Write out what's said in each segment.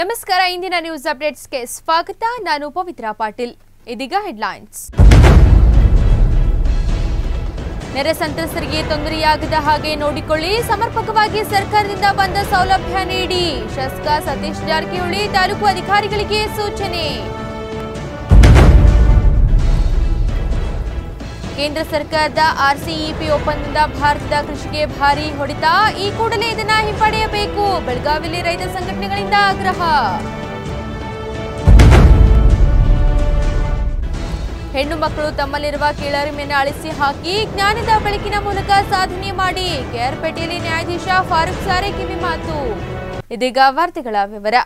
ನಮಸ್ಕಾರ, ಇಂದಿನ ನ್ಯೂಸ್ ಅಪ್ಡೇಟ್ಸ್ಗೆ ಸ್ವಾಗತ. ನಾನು ಪವಿತ್ರ ಪಾಟೀಲ್. ಇದೀಗ ಹೆಡ್ಲೈನ್ಸ್ ನೆರೆ ಸಂತ್ರಸ್ತರಿಗೆ ತೊಂದರೆಯಾಗದ ಹಾಗೆ ನೋಡಿಕೊಳ್ಳಿ. ಸಮರ್ಪಕವಾಗಿ ಸರ್ಕಾರದಿಂದ ಬಂದ ಸೌಲಭ್ಯ ನೀಡಿ. ಶಾಸಕ ಸತೀಶ್ ಜಾರಕಿಹೊಳಿ ತಾಲೂಕು ಅಧಿಕಾರಿಗಳಿಗೆ ಸೂಚನೆ. ಕೇಂದ್ರ ಸರ್ಕಾರದ ಆರ್ಸಿಇಪಿ ಒಪ್ಪಂದದಿಂದ ಭಾರತದ ಕೃಷಿಗೆ ಭಾರಿ ಹೊಡೆತ. ಈ ಕೂಡಲೇ ಇದನ್ನ ಹಿಂಪಡೆಯಬೇಕು. ಬೆಳಗಾವಿಯಲ್ಲಿ ರೈತ ಸಂಘಟನೆಗಳಿಂದ ಆಗ್ರಹ. ಹೆಣ್ಣು ಮಕ್ಕಳು ತಮ್ಮಲ್ಲಿರುವ ಕೀಳರಿಮೆಯನ್ನು ಅಳಿಸಿ ಹಾಕಿ ಜ್ಞಾನದ ಬೆಳಕಿನ ಮೂಲಕ ಸಾಧನೆ ಮಾಡಿ. ಕೆಆರ್ಪೇಟೆಯಲ್ಲಿ ನ್ಯಾಯಾಧೀಶ ಫಾರೂಕ್ ಸಾರೆ ಕಿವಿ ಮಾತು ಇದೀಗ ವಾರ್ತೆಗಳ ವಿವರ.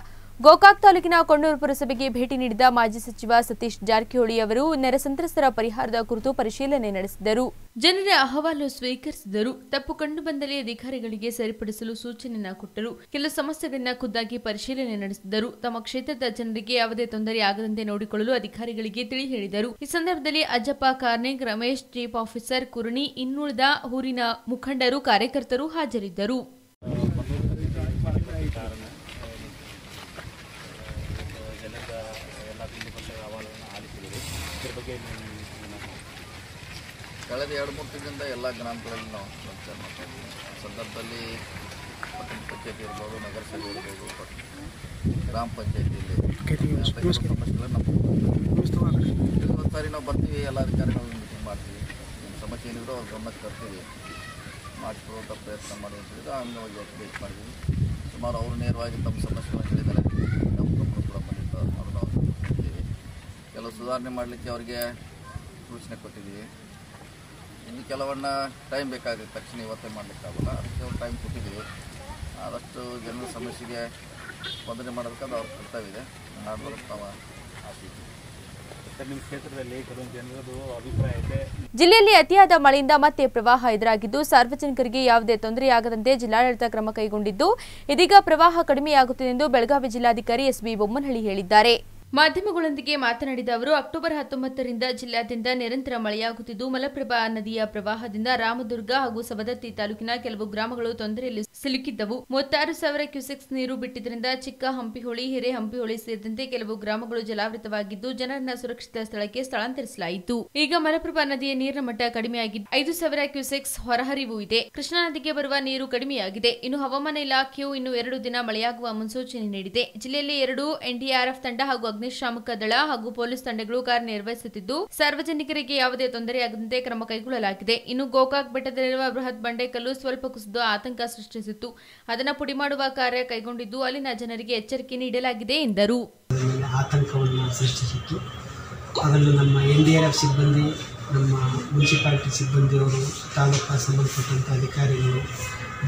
ಗೋಕಾಕ್ ತಾಲೂಕಿನ ಕೊಂಡೂರು ಪುರಸಭೆಗೆ ಭೇಟಿ ನೀಡಿದ ಮಾಜಿ ಸಚಿವ ಸತೀಶ್ ಜಾರಕಿಹೊಳಿ ಅವರು, ನೆರೆ ಸಂತ್ರಸ್ತರ ಪರಿಹಾರದ ಕುರಿತು ಪರಿಶೀಲನೆ ನಡೆಸಿದರು. ಜನರ ಅಹವಾಲು ಸ್ವೀಕರಿಸಿದರು. ತಪ್ಪು ಕಂಡು ಬಂದಲ್ಲಿ ಅಧಿಕಾರಿಗಳಿಗೆ ಸರಿಪಡಿಸಲು ಸೂಚನೆ ಕೊಟ್ಟರು. ಕೆಲ ಸಮಸ್ಯೆಗಳನ್ನ ಖುದ್ದಾಗಿ ಪರಿಶೀಲನೆ ನಡೆಸಿದರು. ತಮ್ಮ ಕ್ಷೇತ್ರದ ಜನರಿಗೆ ಯಾವುದೇ ತೊಂದರೆ ಆಗದಂತೆ ನೋಡಿಕೊಳ್ಳಲು ಅಧಿಕಾರಿಗಳಿಗೆ ತಿಳಿ ಹೇಳಿದರು. ಈ ಸಂದರ್ಭದಲ್ಲಿ ಅಜ್ಜಪ್ಪ ಕಾರ್ನಿಕ್ ರಮೇಶ್, ಚೀಫ್ ಆಫೀಸರ್ ಕುರುಣಿ, ಇನ್ನುಳಿದ ಊರಿನ ಮುಖಂಡರು, ಕಾರ್ಯಕರ್ತರು ಹಾಜರಿದ್ದರು ಜನದ ಎಲ್ಲ ತಿಂಡಿ ಪಂಡ ಅಹವಾಲನ್ನು ಆಲಿಸಿದರು ಇದ್ರ ಬಗ್ಗೆ ನಿಮ್ಮ ಕಳೆದ ಎರಡು ಮೂರು ತಿಂಗಳಿಂದ ಎಲ್ಲ ಗ್ರಾಮಗಳಲ್ಲಿ ನಾವು ಸಂಚಾರ ಮಾಡ್ತಾ ಇದ್ದೀವಿ. ಆ ಸಂದರ್ಭದಲ್ಲಿ ಪಟ್ಟಣ ಪಂಚಾಯತಿ ಇರ್ಬೋದು ನಗರಸಭೆ ಇರ್ಬೋದು ಗ್ರಾಮ ಪಂಚಾಯತಿಯಲ್ಲಿ ಸಮಸ್ಯೆಗಳನ್ನು ಒಂದು ಸಾರಿ ನಾವು ಬರ್ತೀವಿ ಎಲ್ಲ ಅಧಿಕಾರಿಗಳು ಮೀಟಿಂಗ್ ಮಾಡ್ತೀವಿ. ಏನು ಸಮಸ್ಯೆ ಏನಿದ್ರು ಅವ್ರ ಗಮನಕ್ಕೆ ತರ್ತೀವಿ. ಮಾಡಿಕೊಡುವಂಥ ಪ್ರಯತ್ನ ಮಾಡಿ ಅಂತ ಹೇಳಿದ್ರೆ ಅಂಗವಾಗಿ ಅವ್ರು ಭೇಟಿ ಮಾಡಿದ್ವಿ ಸುಮಾರು ಅವರು ನೇರವಾಗಿ ತಮ್ಮ ಸಮಸ್ಯೆಗಳನ್ನು ಹೇಳಿದ್ದಾರೆ. ನಮ್ಮ ಗಮನ ಕೂಡ ಬಂದಿತ್ತು ಅದು ನಾವು ಕೆಲವು ಸುಧಾರಣೆ ಮಾಡಲಿಕ್ಕೆ ಅವರಿಗೆ ಸೂಚನೆ ಕೊಟ್ಟಿದ್ದೀವಿ. ಇನ್ನು ಕೆಲವನ್ನ ಟೈಮ್ ಬೇಕಾಗುತ್ತೆ. ತಕ್ಷಣ ಇವತ್ತೇ ಮಾಡಲಿಕ್ಕಾಗಲ್ಲ ಅದಕ್ಕೆ ಒಂದು ಟೈಮ್ ಕೊಟ್ಟಿದ್ದೀವಿ. ಆದಷ್ಟು ಜನರ ಸಮಸ್ಯೆಗೆ ಸ್ಪಂದನೆ ಮಾಡೋದಕ್ಕೆ ಅವ್ರ ಕರ್ತವ್ಯ ಇದೆ. ಅಭಿಪ್ರಾಯ ಜಿಲ್ಲೆಯಲ್ಲಿ ಅತಿಯಾದ ಮಳೆಯಿಂದ ಮತ್ತೆ ಪ್ರವಾಹ ಎದುರಾಗಿದ್ದು ಸಾರ್ವಜನಿಕರಿಗೆ ಯಾವುದೇ ತೊಂದರೆಯಾಗದಂತೆ ಜಿಲ್ಲಾಡಳಿತ ಕ್ರಮ ಕೈಗೊಂಡಿದ್ದು. ಇದೀಗ ಪ್ರವಾಹ ಕಡಿಮೆಯಾಗುತ್ತಿದೆ ಎಂದು ಬೆಳಗಾವಿ ಜಿಲ್ಲಾಧಿಕಾರಿ ಎಸ್ಬಿ ಬೊಮ್ಮನಹಳ್ಳಿ ಹೇಳಿದ್ದಾರೆ. ಮಾಧ್ಯಮಗಳೊಂದಿಗೆ ಮಾತನಾಡಿದ ಅವರು, ಅಕ್ಟೋಬರ್ ಹತ್ತೊಂಬತ್ತರಿಂದ ಜಿಲ್ಲಾದ್ಯಂತ ನಿರಂತರ ಮಳೆಯಾಗುತ್ತಿದ್ದು, ಮಲಪ್ರಭಾ ನದಿಯ ಪ್ರವಾಹದಿಂದ ರಾಮದುರ್ಗ ಹಾಗೂ ಸವದತ್ತಿ ತಾಲೂಕಿನ ಕೆಲವು ಗ್ರಾಮಗಳು ತೊಂದರೆಯಲ್ಲಿ ಸಿಲುಕಿದ್ದವು. ಮೂವತ್ತಾರು ಸಾವಿರ ಕ್ಯೂಸೆಕ್ಸ್ ನೀರು ಬಿಟ್ಟಿದ್ದರಿಂದ ಚಿಕ್ಕ ಹಂಪಿಹೊಳಿ ಹಿರೇ ಹಂಪಿಹೊಳಿ ಸೇರಿದಂತೆ ಕೆಲವು ಗ್ರಾಮಗಳು ಜಲಾವೃತವಾಗಿದ್ದು, ಜನರನ್ನ ಸುರಕ್ಷಿತ ಸ್ಥಳಕ್ಕೆ ಸ್ಥಳಾಂತರಿಸಲಾಯಿತು. ಈಗ ಮಲಪ್ರಭಾ ನದಿಯ ನೀರಿನ ಮಟ್ಟ ಕಡಿಮೆಯಾಗಿದ್ದು ಐದು ಸಾವಿರ ಕ್ಯೂಸೆಕ್ಸ್ ಹೊರಹರಿವು ಇದೆ. ಕೃಷ್ಣಾ ನದಿಗೆ ಬರುವ ನೀರು ಕಡಿಮೆಯಾಗಿದೆ. ಇನ್ನು ಹವಾಮಾನ ಇಲಾಖೆಯು ಇನ್ನು ಎರಡು ದಿನ ಮಳೆಯಾಗುವ ಮುನ್ಸೂಚನೆ ನೀಡಿದೆ. ಜಿಲ್ಲೆಯಲ್ಲಿ ಎರಡು ಎನ್ಡಿಆರ್ಎಫ್ ತಂಡ ಹಾಗೂ ಅಗ್ನಿಶಾಮಕ ದಳ ಹಾಗೂ ಪೊಲೀಸ್ ತಂಡಗಳು ಕಾರ್ಯನಿರ್ವಹಿಸುತ್ತಿದ್ದು, ಸಾರ್ವಜನಿಕರಿಗೆ ಯಾವುದೇ ತೊಂದರೆಯಾಗದಂತೆ ಕ್ರಮ ಕೈಗೊಳ್ಳಲಾಗಿದೆ. ಇನ್ನು ಗೋಕಾಕ್ ಬೆಟ್ಟದಲ್ಲಿರುವ ಬೃಹತ್ ಬಂಡೆಕಲ್ಲು ಸ್ವಲ್ಪ ಕುಸಿದು ಆತಂಕ ಸೃಷ್ಟಿಸಿತ್ತು. ಅದನ್ನು ಪುಡಿ ಮಾಡುವ ಕಾರ್ಯ ಕೈಗೊಂಡಿದ್ದು, ಅಲ್ಲಿನ ಜನರಿಗೆ ಎಚ್ಚರಿಕೆ ನೀಡಲಾಗಿದೆ ಎಂದರು. ಅದನ್ನು ನಮ್ಮ ಎನ್ ಡಿ ಆರ್ ಎಫ್ ಸಿಬ್ಬಂದಿ, ನಮ್ಮ ಮುನ್ಸಿಪಾಲಿಟಿ ಸಿಬ್ಬಂದಿಯವರು, ತಾಲೂಕು ಸಂಬಂಧಪಟ್ಟಂಥ ಅಧಿಕಾರಿಗಳು,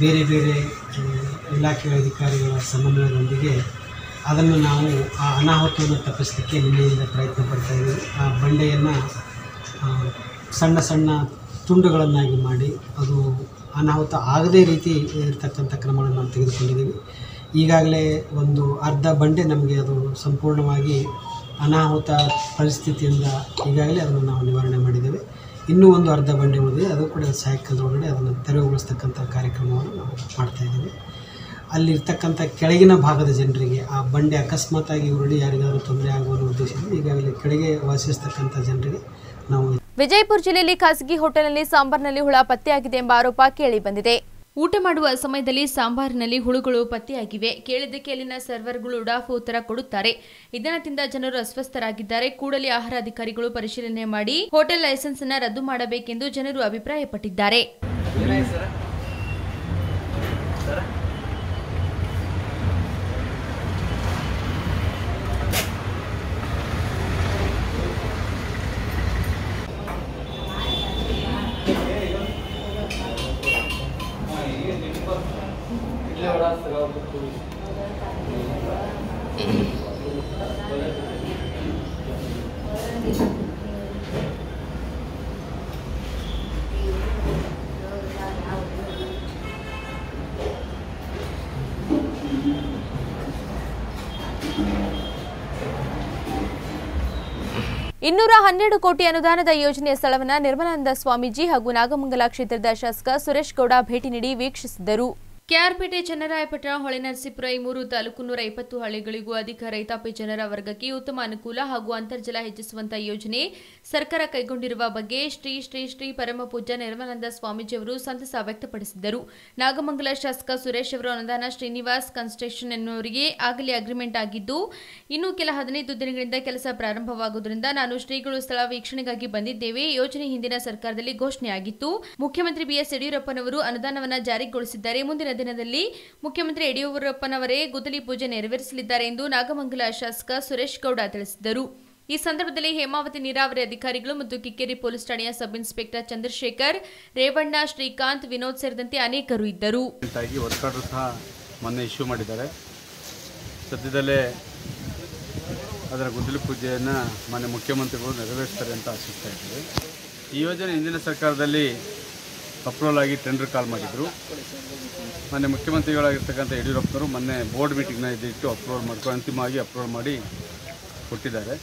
ಬೇರೆ ಬೇರೆ ಇಲಾಖೆಯ ಅಧಿಕಾರಿಗಳ ಸಮನ್ವಯದೊಂದಿಗೆ ಅದನ್ನು ನಾವು ಆ ಅನಾಹುತವನ್ನು ತಪ್ಪಿಸಲಿಕ್ಕೆ ನಿನ್ನೆಯಿಂದ ಪ್ರಯತ್ನ ಪಡ್ತಾ ಇದ್ದೀವಿ. ಆ ಬಂಡೆಯನ್ನು ಸಣ್ಣ ಸಣ್ಣ ತುಂಡುಗಳನ್ನಾಗಿ ಮಾಡಿ ಅದು ಅನಾಹುತ ಆಗದೇ ರೀತಿ ಇರತಕ್ಕಂಥ ಕ್ರಮಗಳನ್ನು ನಾವು ತೆಗೆದುಕೊಂಡಿದ್ದೀವಿ. ಈಗಾಗಲೇ ಒಂದು ಅರ್ಧ ಬಂಡೆ ನಮಗೆ ಅದು ಸಂಪೂರ್ಣವಾಗಿ ಅನಾಹುತ ಪರಿಸ್ಥಿತಿಯಿಂದ ಈಗಾಗಲೇ ಅದನ್ನು ನಾವು ನಿವಾರಣೆ ಮಾಡಿದ್ದೇವೆ. ಇನ್ನೂ ಒಂದು ಅರ್ಧ ಬಂಡೆ ಉಳಿದಿದೆ. ಅದು ಕೂಡ ಸಾಯಂಕಾಲದೊಳಗಡೆ ಅದನ್ನು ತೆರವುಗೊಳಿಸ್ತಕ್ಕಂಥ ಕಾರ್ಯಕ್ರಮವನ್ನು ನಾವು ಮಾಡ್ತಾ ಇದ್ದೀವಿ. ಅಲ್ಲಿರ್ತಕ್ಕಂಥ ಕೆಳಗಿನ ಭಾಗದ ಜನರಿಗೆ ಆ ಬಂಡೆ ಅಕಸ್ಮಾತಾಗಿ ಉರುಳಿ ಯಾರಿಗಾದರೂ ತೊಂದರೆ ಆಗುವ ಉದ್ದೇಶದಿಂದ ಈಗಾಗಲೇ ಕೆಳಗೆ ವಾಸಿಸ್ತಕ್ಕಂಥ ಜನರಿಗೆ ನಾವು ವಿಜಯಪುರ ಜಿಲ್ಲೆಯಲ್ಲಿ ಖಾಸಗಿ ಹೋಟೆಲ್ನಲ್ಲಿ ಸಾಂಬಾರ್ನಲ್ಲಿ ಹುಳ ಪತ್ತೆಯಾಗಿದೆ ಎಂಬ ಆರೋಪ ಕೇಳಿ ಬಂದಿದೆ ಊಟ ಮಾಡುವ ಸಮಯದಲ್ಲಿ ಸಾಂಬಾರಿನಲ್ಲಿ ಹುಳುಗಳು ಪತ್ತೆಯಾಗಿವೆ. ಕೇಳಿದ್ದಕ್ಕೆ ಅಲ್ಲಿನ ಸರ್ವರ್ಗಳು ಉಡಾಫು ಉತ್ತರ ಕೊಡುತ್ತಾರೆ. ಇದನ್ನ ತಿಂದ ಜನರು ಅಸ್ವಸ್ಥರಾಗಿದ್ದಾರೆ. ಕೂಡಲೇ ಆಹಾರ ಅಧಿಕಾರಿಗಳು ಪರಿಶೀಲನೆ ಮಾಡಿ ಹೋಟೆಲ್ ಲೈಸೆನ್ಸ್ ಅನ್ನ ರದ್ದು ಮಾಡಬೇಕೆಂದು ಜನರು ಅಭಿಪ್ರಾಯಪಟ್ಟಿದ್ದಾರೆ. ಇನ್ನೂರ ಹನ್ನೆರಡು ಕೋಟಿ ಅನುದಾನದ ಯೋಜನೆಯ ಸ್ಥಳವನ್ನು ನಿರ್ಮಲಾನಂದ ಸ್ವಾಮೀಜಿ ಹಾಗೂ ನಾಗಮಂಗಲ ಕ್ಷೇತ್ರದ ಶಾಸಕ ಸುರೇಶ್ ಗೌಡ ಭೇಟಿ ನೀಡಿ ವೀಕ್ಷಿಸಿದರು. ಕೆಆರ್ಪೇಟೆ ಚನ್ನರಾಯಪಟ್ಟಣ ಹೊಳೆನರಸೀಪುರ ಈ ಮೂರು ತಾಲೂಕು ನೂರ ಇಪ್ಪತ್ತು ಹಳ್ಳಿಗಳಿಗೂ ಅಧಿಕ ರೈತಾಪಿ ಜನರ ವರ್ಗಕ್ಕೆ ಉತ್ತಮ ಅನುಕೂಲ ಹಾಗೂ ಅಂತರ್ಜಲ ಹೆಚ್ಚಿಸುವಂತಹ ಯೋಜನೆ ಸರ್ಕಾರ ಕೈಗೊಂಡಿರುವ ಬಗ್ಗೆ ಶ್ರೀ ಶ್ರೀ ಶ್ರೀ ಪರಮ ಪೂಜ್ಯ ನಿರ್ಮಲಾನಂದ ಸ್ವಾಮೀಜಿಯವರು ಸಂತಸ ವ್ಯಕ್ತಪಡಿಸಿದ್ದರು. ನಾಗಮಂಗಲ ಶಾಸಕ ಸುರೇಶ್ ಅವರು ಅನುದಾನ ಶ್ರೀನಿವಾಸ್ ಕನ್ಸ್ಟ್ರಕ್ಷನ್ ಎನ್ನುವರಿಗೆ ಆಗಲೇ ಅಗ್ರಿಮೆಂಟ್ ಆಗಿದ್ದು, ಇನ್ನು ಕೆಲ ಹದಿನೈದು ದಿನಗಳಿಂದ ಕೆಲಸ ಪ್ರಾರಂಭವಾಗುವುದರಿಂದ ನಾನು ಶ್ರೀಗಳು ಸ್ಥಳ ವೀಕ್ಷಣೆಗಾಗಿ ಬಂದಿದ್ದೇವೆ. ಯೋಜನೆ ಹಿಂದಿನ ಸರ್ಕಾರದಲ್ಲಿ ಘೋಷಣೆಯಾಗಿತ್ತು. ಮುಖ್ಯಮಂತ್ರಿ ಬಿಎಸ್ ಯಡಿಯೂರಪ್ಪನವರು ಅನುದಾನವನ್ನು ಜಾರಿಗೊಳಿಸಿದ್ದಾರೆ. ಮುಂದಿನ ದಿನದಲ್ಲಿ ಮುಖ್ಯಮಂತ್ರಿ ಯಡಿಯೂರಪ್ಪನವರೇ ಗುದ್ದಲಿ ಪೂಜೆ ನೆರವೇರಿಸಲಿದ್ದಾರೆ ಎಂದು ನಾಗಮಂಗಲ ಶಾಸಕ ಸುರೇಶ್ ಗೌಡ ತಿಳಿಸಿದರು. ಈ ಸಂದರ್ಭದಲ್ಲಿ ಹೇಮಾವತಿ ನೀರಾವರಿ ಅಧಿಕಾರಿಗಳು ಮತ್ತು ಕಿಕ್ಕೇರಿ ಪೊಲೀಸ್ ಠಾಣೆಯ ಸಬ್ ಇನ್ಸ್ಪೆಕ್ಟರ್ ಚಂದ್ರಶೇಖರ್, ರೇವಣ್ಣ, ಶ್ರೀಕಾಂತ್, ವಿನೋದ್ ಸೇರಿದಂತೆ ಅನೇಕರು ಇದ್ದರು. ಮೊನ್ನೆ ಇಶ್ಯೂ ಮಾಡಿದ್ದಾರೆ. ಸದ್ಯದಲ್ಲೇ ಅದರ ಗುದ್ದಲಿ ಪೂಜೆಯನ್ನು ಮಾನ್ಯ ಮುಖ್ಯಮಂತ್ರಿಗಳು ನೆರವೇರಿಸ್ತಾರೆ ಅಂತ ಆಶಿಸ್ತಾ ಇದ್ದೀವಿ. ಈ ಯೋಜನೆ ಹಿಂದಿನ ಸರ್ಕಾರದಲ್ಲಿ ಅಪ್ರೂವಲ್ ಆಗಿ ಟೆಂಡರ್ ಕಾಲ್ ಮಾಡಿದರು. ಮೊನ್ನೆ ಮುಖ್ಯಮಂತ್ರಿಗಳಾಗಿರ್ತಕ್ಕಂಥ ಯಡಿಯೂರಪ್ಪನವರು ಮೊನ್ನೆ ಬೋರ್ಡ್ ಮೀಟಿಂಗ್ನ ಇದಿಟ್ಟು ಅಪ್ರೂವಲ್ ಮಾಡ್ಕೊಂಡು ಅಂತಿಮವಾಗಿ ಅಪ್ರೂವಲ್ ಮಾಡಿ ಕೊಟ್ಟಿದ್ದಾರೆ.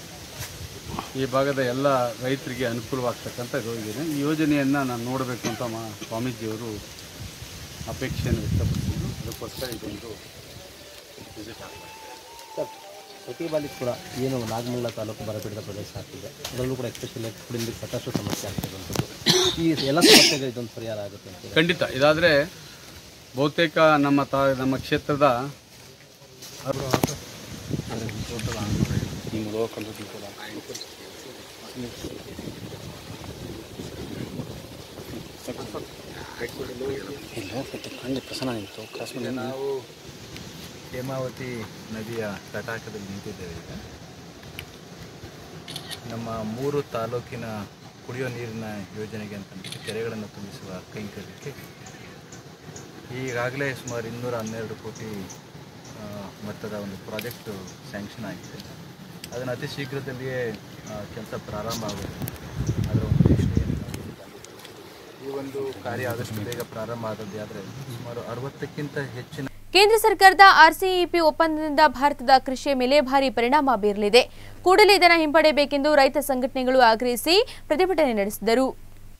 ಈ ಭಾಗದ ಎಲ್ಲ ರೈತರಿಗೆ ಅನುಕೂಲವಾಗ್ತಕ್ಕಂಥ ಯೋಜನೆ ಈ ಯೋಜನೆಯನ್ನು ನಾನು ನೋಡಬೇಕು ಅಂತ ಮಾ ಸ್ವಾಮೀಜಿಯವರು ಅಪೇಕ್ಷೆಯನ್ನು ವ್ಯಕ್ತಪಡಿಸಿದ್ರು. ಅದಕ್ಕೋಸ್ಕರ ಇದೊಂದು ವಿಸಿಟ್ ಆಗ್ತದೆ ಸರ್ ಪ್ರತಿ ಬಾರಿ ಕೂಡ ಏನು ನಾಗಮಂಗಲ ತಾಲೂಕು ಬರಪೀಡಿತ ಪ್ರದೇಶ ಆಗ್ತಿದೆ. ಅದರಲ್ಲೂ ಕೂಡ ಎಕ್ಸ್ಪೆಷಲಿ ಕುಡಿಲಿಕ್ಕೆ ಸಾಕಷ್ಟು ಸಮಸ್ಯೆ ಆಗ್ತಿರುವಂಥದ್ದು ಈ ಎಲ್ಲ ಸಮಸ್ಯೆಗೆ ಇದೊಂದು ಪರಿಹಾರ ಆಗುತ್ತೆ ಅಂತ ಖಂಡಿತ. ಇದಾದರೆ ಬಹುತೇಕ ನಮ್ಮ ತಾ ನಮ್ಮ ಕ್ಷೇತ್ರದ ನಾವು ಹೇಮಾವತಿ ನದಿಯ ತಟಾಕದಲ್ಲಿ ನಿಂತಿದ್ದೇವೆ ಈಗ. ನಮ್ಮ ಮೂರು ತಾಲೂಕಿನ ಕುಡಿಯೋ ನೀರಿನ ಯೋಜನೆಗೆ ಅಂತಂದ್ಬಿಟ್ಟು ಕೆರೆಗಳನ್ನು ತುಂಬಿಸುವ ಕೈಂಕರ್ಯಕ್ಕೆ ಈಗಾಗಲೇ ಸುಮಾರು ಇನ್ನೂರ ಹನ್ನೆರಡು ಕೋಟಿ ಮೊತ್ತದ ಒಂದು ಪ್ರಾಜೆಕ್ಟು ಸ್ಯಾಂಕ್ಷನ್ ಆಗಿದೆ. ಅದನ್ನು ಅತಿ ಶೀಘ್ರದಲ್ಲಿಯೇ ಕೆಲಸ ಪ್ರಾರಂಭ ಆಗುತ್ತೆ. ಅದರ ಒಂದು ಈ ಒಂದು ಕಾರ್ಯ ಆದಷ್ಟು ಬೇಗ ಪ್ರಾರಂಭ ಆದದ್ದೇ ಆದರೆ ಸುಮಾರು ಅರವತ್ತಕ್ಕಿಂತ ಹೆಚ್ಚಿನ ಕೇಂದ್ರ ಸರ್ಕಾರದ ಆರ್ಸಿಇಪಿ ಒಪ್ಪಂದದಿಂದ ಭಾರತದ ಕೃಷಿಯ ಮೇಲೆ ಭಾರಿ ಪರಿಣಾಮ ಬೀರಲಿದೆ. ಕೂಡಲೇ ಇದನ್ನು ಹಿಂಪಡೆಯಬೇಕೆಂದು ರೈತ ಸಂಘಟನೆಗಳು ಆಗ್ರಹಿಸಿ ಪ್ರತಿಭಟನೆ ನಡೆಸಿದರು.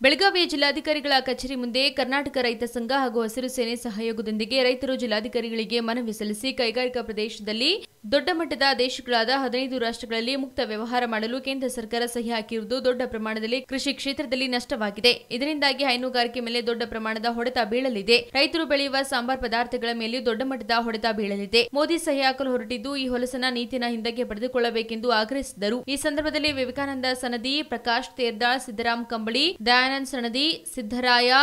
ಬೆಳಗಾವಿಯ ಜಿಲ್ಲಾಧಿಕಾರಿಗಳ ಕಚೇರಿ ಮುಂದೆ ಕರ್ನಾಟಕ ರೈತ ಸಂಘ ಹಾಗೂ ಹಸಿರು ಸೇನೆ ಸಹಯೋಗದೊಂದಿಗೆ ರೈತರು ಜಿಲ್ಲಾಧಿಕಾರಿಗಳಿಗೆ ಮನವಿ ಸಲ್ಲಿಸಿ ಕೈಗಾರಿಕಾ ಪ್ರದೇಶದಲ್ಲಿ ದೊಡ್ಡ ಮಟ್ಟದ ದೇಶಗಳಾದ ಹದಿನೈದು ರಾಷ್ಟ್ರಗಳಲ್ಲಿ ಮುಕ್ತ ವ್ಯವಹಾರ ಮಾಡಲು ಕೇಂದ್ರ ಸರ್ಕಾರ ಸಹಿ ಹಾಕಿರುವುದು ದೊಡ್ಡ ಪ್ರಮಾಣದಲ್ಲಿ ಕೃಷಿ ಕ್ಷೇತ್ರದಲ್ಲಿ ನಷ್ಟವಾಗಿದೆ. ಇದರಿಂದಾಗಿ ಹೈನುಗಾರಿಕೆ ಮೇಲೆ ದೊಡ್ಡ ಪ್ರಮಾಣದ ಹೊಡೆತ ಬೀಳಲಿದೆ. ರೈತರು ಬೆಳೆಯುವ ಸಾಂಬಾರ್ ಪದಾರ್ಥಗಳ ಮೇಲೆ ದೊಡ್ಡ ಮಟ್ಟದ ಹೊಡೆತ ಬೀಳಲಿದೆ. ಮೋದಿ ಸಹಿ ಹಾಕಲು ಹೊರಟಿದ್ದು ಈ ಹೊಲಸನ ನೀತಿನ ಹಿಂದಕ್ಕೆ ಪಡೆದುಕೊಳ್ಳಬೇಕೆಂದು ಆಗ್ರಹಿಸಿದರು ಈ ಸಂದರ್ಭದಲ್ಲಿ ವಿವೇಕಾನಂದ ಸನದಿ, ಪ್ರಕಾಶ್ ತೇರ್ದಾಳ್, ಸಿದ್ದರಾಮ್ ಕಂಬಳಿ, ದಯಾನಂದ್ ಸನದಿ, ಸಿದ್ದರಾಯ,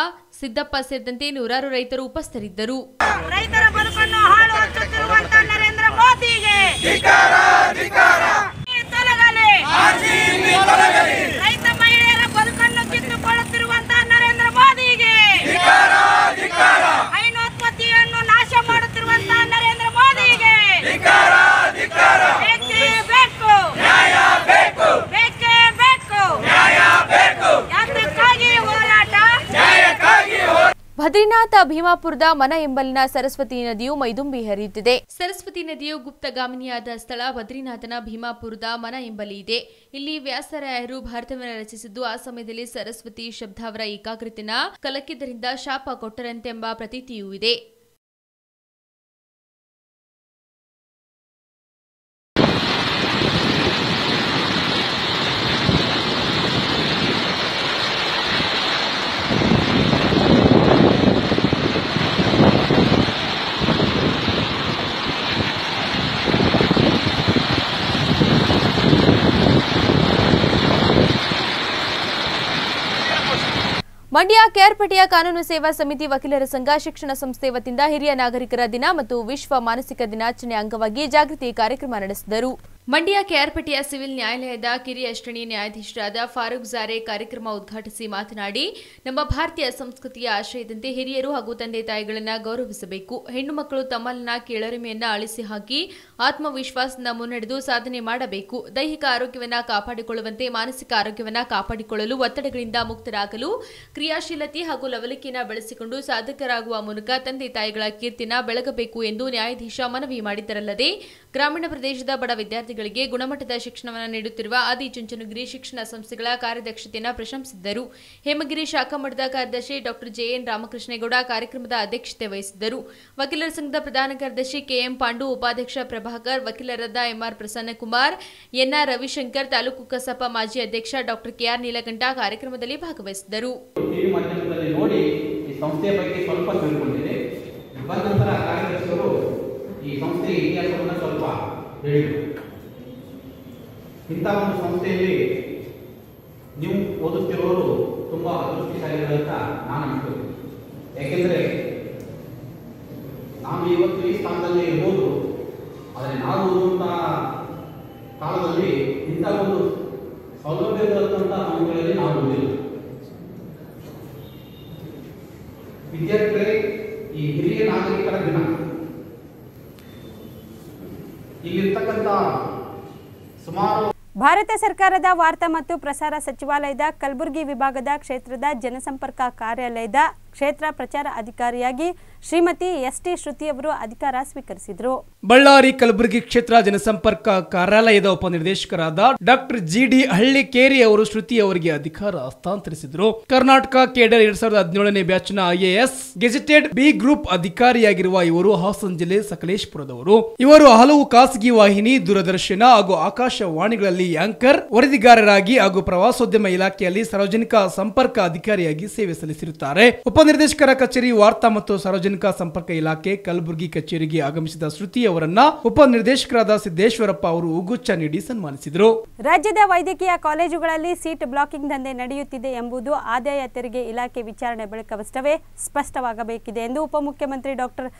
ಸಿದ್ದಪ್ಪ ಸೇರಿದಂತೆ ನೂರಾರು ರೈತರು ಉಪಸ್ಥಿತರಿದ್ದರು. ರೈತರ ಬದುಕನ್ನು ಹಾಳು ಹಚ್ಚುತ್ತಿರುವಂತ ನರೇಂದ್ರ ಮೋದಿಗೆ ತೊಲಗಲಿ ರೈತ ಮಹಿಳೆಯರ ಬದುಕನ್ನು ಕಿತ್ತುಕೊಳ್ಳುತ್ತಿರುವಂತ ನರೇಂದ್ರ ಮೋದಿಗೆ ಹೈನೋತ್ಪತ್ತಿಯನ್ನು ನಾಶ ಮಾಡುತ್ತಿರುವಂತ ನರೇಂದ್ರ ಮೋದಿಗೆ ಬೇಕೇ ಬೇಕು ಬೇಕೇ ಬೇಕು ಯಾತಕ್ಕಾಗಿ ಹೋರಾಟ ಬದ್ರಿನಾಥ ಭೀಮಾಪುರದ ಮನ ಎಂಬಲಿನ ಸರಸ್ವತಿ ನದಿಯು ಮೈದುಂಬಿ ಹರಿಯುತ್ತಿದೆ. ಸರಸ್ವತಿ ನದಿಯು ಗುಪ್ತಗಾಮಿನಿಯಾದ ಸ್ಥಳ ಬದ್ರಿನಾಥನ ಭೀಮಾಪುರದ ಮನ ಎಂಬಲಿ ಇದೆ. ಇಲ್ಲಿ ವ್ಯಾಸರಾಯರು ಭಾರತವನ್ನು ರಚಿಸಿದ್ದು, ಆ ಸಮಯದಲ್ಲಿ ಸರಸ್ವತಿ ಶಬ್ದ ಅವರ ಏಕಾಗ್ರತೆನ ಕಲಕಿದ್ದರಿಂದ ಶಾಪ ಕೊಟ್ಟರಂತೆಂಬ ಪ್ರತೀತಿಯೂ ಇದೆ. ಮಂಡ್ಯ ಕೆಆರ್ಪೇಟೆಯ ಕಾನೂನು ಸೇವಾ ಸಮಿತಿ ವಕೀಲರ ಸಂಘ ಶಿಕ್ಷಣ ಸಂಸ್ಥೆ ವತಿಯಿಂದ ಹಿರಿಯ ನಾಗರಿಕರ ದಿನ ಮತ್ತು ವಿಶ್ವ ಮಾನಸಿಕ ದಿನಾಚರಣೆ ಅಂಗವಾಗಿ ಜಾಗೃತಿ ಕಾರ್ಯಕ್ರಮ ನಡೆಸಿದರು. ಮಂಡ್ಯ ಕೆಆರ್ಪೇಟೆಯ ಸಿವಿಲ್ ನ್ಯಾಯಾಲಯದ ಕಿರಿಯ ಶ್ರೇಣಿ ನ್ಯಾಯಾಧೀಶರಾದ ಫಾರೂಕ್ ಝಾರೆ ಕಾರ್ಯಕ್ರಮ ಉದ್ಘಾಟಿಸಿ ಮಾತನಾಡಿ, ನಮ್ಮ ಭಾರತೀಯ ಸಂಸ್ಕೃತಿಯ ಆಶ್ರಯದಂತೆ ಹಿರಿಯರು ಹಾಗೂ ತಂದೆ ತಾಯಿಗಳನ್ನು ಗೌರವಿಸಬೇಕು. ಹೆಣ್ಣು ಮಕ್ಕಳು ತಮ್ಮಲ್ಲಿನ ಕೇಳರಿಮೆಯನ್ನು ಅಳಿಸಿ ಹಾಕಿ ಆತ್ಮವಿಶ್ವಾಸದಿಂದ ಮುನ್ನಡೆದು ಸಾಧನೆ ಮಾಡಬೇಕು. ದೈಹಿಕ ಆರೋಗ್ಯವನ್ನು ಕಾಪಾಡಿಕೊಳ್ಳುವಂತೆ ಮಾನಸಿಕ ಆರೋಗ್ಯವನ್ನು ಕಾಪಾಡಿಕೊಳ್ಳಲು ಒತ್ತಡಗಳಿಂದ ಮುಕ್ತರಾಗಲು, ಕ್ರಿಯಾಶೀಲತೆ ಹಾಗೂ ಲವಲಿಕೆಯನ್ನು ಬೆಳೆಸಿಕೊಂಡು ಸಾಧಕರಾಗುವ ಮೂಲಕ ತಂದೆ ತಾಯಿಗಳ ಕೀರ್ತಿನ ಬೆಳಗಬೇಕು ಎಂದು ನ್ಯಾಯಾಧೀಶ ಮನವಿ ಮಾಡಿದ್ದರಲ್ಲದೆ ಗ್ರಾಮೀಣ ಪ್ರದೇಶದ ಬಡ ವಿದ್ಯಾರ್ಥಿಗಳಿಗೆ ಗುಣಮಟ್ಟದ ಶಿಕ್ಷಣವನ್ನು ನೀಡುತ್ತಿರುವ ಆದಿ ಚುಂಚನಗಿರಿ ಶಿಕ್ಷಣ ಸಂಸ್ಥೆಗಳ ಕಾರ್ಯದಕ್ಷತೆಯನ್ನು ಪ್ರಶಂಸಿಸಿದರು. ಹೇಮಗಿರಿ ಶಾಖಾ ಮಠದ ಕಾರ್ಯದರ್ಶಿ ಡಾಕ್ಟರ್ ಜೆಎನ್ ರಾಮಕೃಷ್ಣೇಗೌಡ ಕಾರ್ಯಕ್ರಮದ ಅಧ್ಯಕ್ಷತೆ ವಹಿಸಿದ್ದರು. ವಕೀಲರ ಸಂಘದ ಪ್ರಧಾನ ಕಾರ್ಯದರ್ಶಿ ಕೆಎಂ ಪಾಂಡು, ಉಪಾಧ್ಯಕ್ಷ ಪ್ರಭಾಕರ್, ವಕೀಲರಾದ ಎಂಆರ್ ಪ್ರಸನ್ನಕುಮಾರ್, ಎನ್ಆರ್ ರವಿಶಂಕರ್, ತಾಲೂಕು ಕಸಾಪ ಮಾಜಿ ಅಧ್ಯಕ್ಷ ಡಾಕ್ಟರ್ ಕೆಆರ್ ನೀಲಕಂಠ ಕಾರ್ಯಕ್ರಮದಲ್ಲಿ ಭಾಗವಹಿಸಿದ್ದರು. ಬಗ್ಗೆ ಸ್ವಲ್ಪ ಈ ಸಂಸ್ಥೆಯ ಇತಿಹಾಸವನ್ನು ಸ್ವಲ್ಪ ಹೇಳಿದರು. ಇಂಥ ಒಂದು ಸಂಸ್ಥೆಯಲ್ಲಿ ನೀವು ಓದುತ್ತಿರೋರು ತುಂಬ ಅದೃಷ್ಟಶಾಲಿಗಳಂತ ನಾನು ಅನ್ಕೋತೀನಿ ಯಾಕೆಂದರೆ ನಾವು ಇವತ್ತು ಈ ಸ್ಥಾನದಲ್ಲಿ ಇರ್ಬೋದು, ಆದರೆ ನಾವು ಓದುವಂತಹ ಕಾಲದಲ್ಲಿ ಇಂಥ ಒಂದು ಸೌಲಭ್ಯಗಳಿರುವಂಥ ಸಂಸ್ಥೆಗಳಲ್ಲಿ ನಾವು ಓದಿಲ್ಲ. ವಿದ್ಯಾರ್ಥಿಗಳೇ, ಈ ಹಿರಿಯ ನಾಗರಿಕರ ದಿನ. ಇಲ್ಲಿರ್ತಕ್ಕಂಥ ಸುಮಾರು ಭಾರತ ಸರ್ಕಾರದ ವಾರ್ತಾ ಮತ್ತು ಪ್ರಸಾರ ಸಚಿವಾಲಯದ ಕಲಬುರಗಿ ವಿಭಾಗದ ಕ್ಷೇತ್ರದ ಜನಸಂಪರ್ಕ ಕಾರ್ಯಾಲಯದ ಕ್ಷೇತ್ರ ಪ್ರಚಾರ ಅಧಿಕಾರಿಯಾಗಿ ಶ್ರೀಮತಿ ಎಸ್ ಟಿ ಶ್ರುತಿಯವರು ಅಧಿಕಾರ ಸ್ವೀಕರಿಸಿದರು. ಬಳ್ಳಾರಿ ಕಲಬುರಗಿ ಕ್ಷೇತ್ರ ಜನಸಂಪರ್ಕ ಕಾರ್ಯಾಲಯದ ಉಪನಿರ್ದೇಶಕರಾದ ಡಾಕ್ಟರ್ ಜಿಡಿ ಹಳ್ಳಿಕೇರಿ ಅವರು ಶ್ರುತಿ ಅವರಿಗೆ ಅಧಿಕಾರ ಹಸ್ತಾಂತರಿಸಿದರು. ಕರ್ನಾಟಕ ಕೇಡರ್ ಎರಡ್ ಸಾವಿರದ ಹದಿನೇಳನೇ ಬ್ಯಾಚ್ನ ಐಎಎಸ್ ಗೆಜೆಟೆಡ್ ಬಿ ಗ್ರೂಪ್ ಅಧಿಕಾರಿಯಾಗಿರುವ ಇವರು ಹಾಸನ ಜಿಲ್ಲೆ ಸಕಲೇಶ್ಪುರದವರು. ಇವರು ಹಲವು ಖಾಸಗಿ ವಾಹಿನಿ, ದೂರದರ್ಶನ ಹಾಗೂ ಆಕಾಶವಾಣಿಗಳಲ್ಲಿ ಆಂಕರ್, ವರದಿಗಾರರಾಗಿ ಹಾಗೂ ಪ್ರವಾಸೋದ್ಯಮ ಇಲಾಖೆಯಲ್ಲಿ ಸಾರ್ವಜನಿಕ ಸಂಪರ್ಕ ಅಧಿಕಾರಿಯಾಗಿ ಸೇವೆ ಸಲ್ಲಿಸಿರುತ್ತಾರೆ. ಉಪನಿರ್ದೇಶಕರ ಕಚೇರಿ, ವಾರ್ತಾ ಮತ್ತು ಸಾರ್ವಜನಿಕ ಸಂಪರ್ಕ ಇಲಾಖೆ, ಕಲಬುರಗಿ ಕಚೇರಿಗೆ ಆಗಮಿಸಿದ ಶ್ರುತಿ ಅವರನ್ನ ಉಪನಿರ್ದೇಶಕರಾದ ಸಿದ್ದೇಶ್ವರಪ್ಪ ಅವರು ಉಗುಚ್ಚ ನೀಡಿ ಸನ್ಮಾನಿಸಿದರು. ರಾಜ್ಯದ ವೈದ್ಯಕೀಯ ಕಾಲೇಜುಗಳಲ್ಲಿ ಸೀಟ್ ಬ್ಲಾಕಿಂಗ್ ದಂಧೆ ನಡೆಯುತ್ತಿದೆ ಎಂಬುದು ಆದಾಯ ತೆರಿಗೆ ಇಲಾಖೆ ವಿಚಾರಣೆ ಬಳಿಕವಷ್ಟವೇ ಸ್ಪಷ್ಟವಾಗಬೇಕಿದೆ ಎಂದು ಉಪಮುಖ್ಯಮಂತ್ರಿ ಡಾಕ್ಟರ್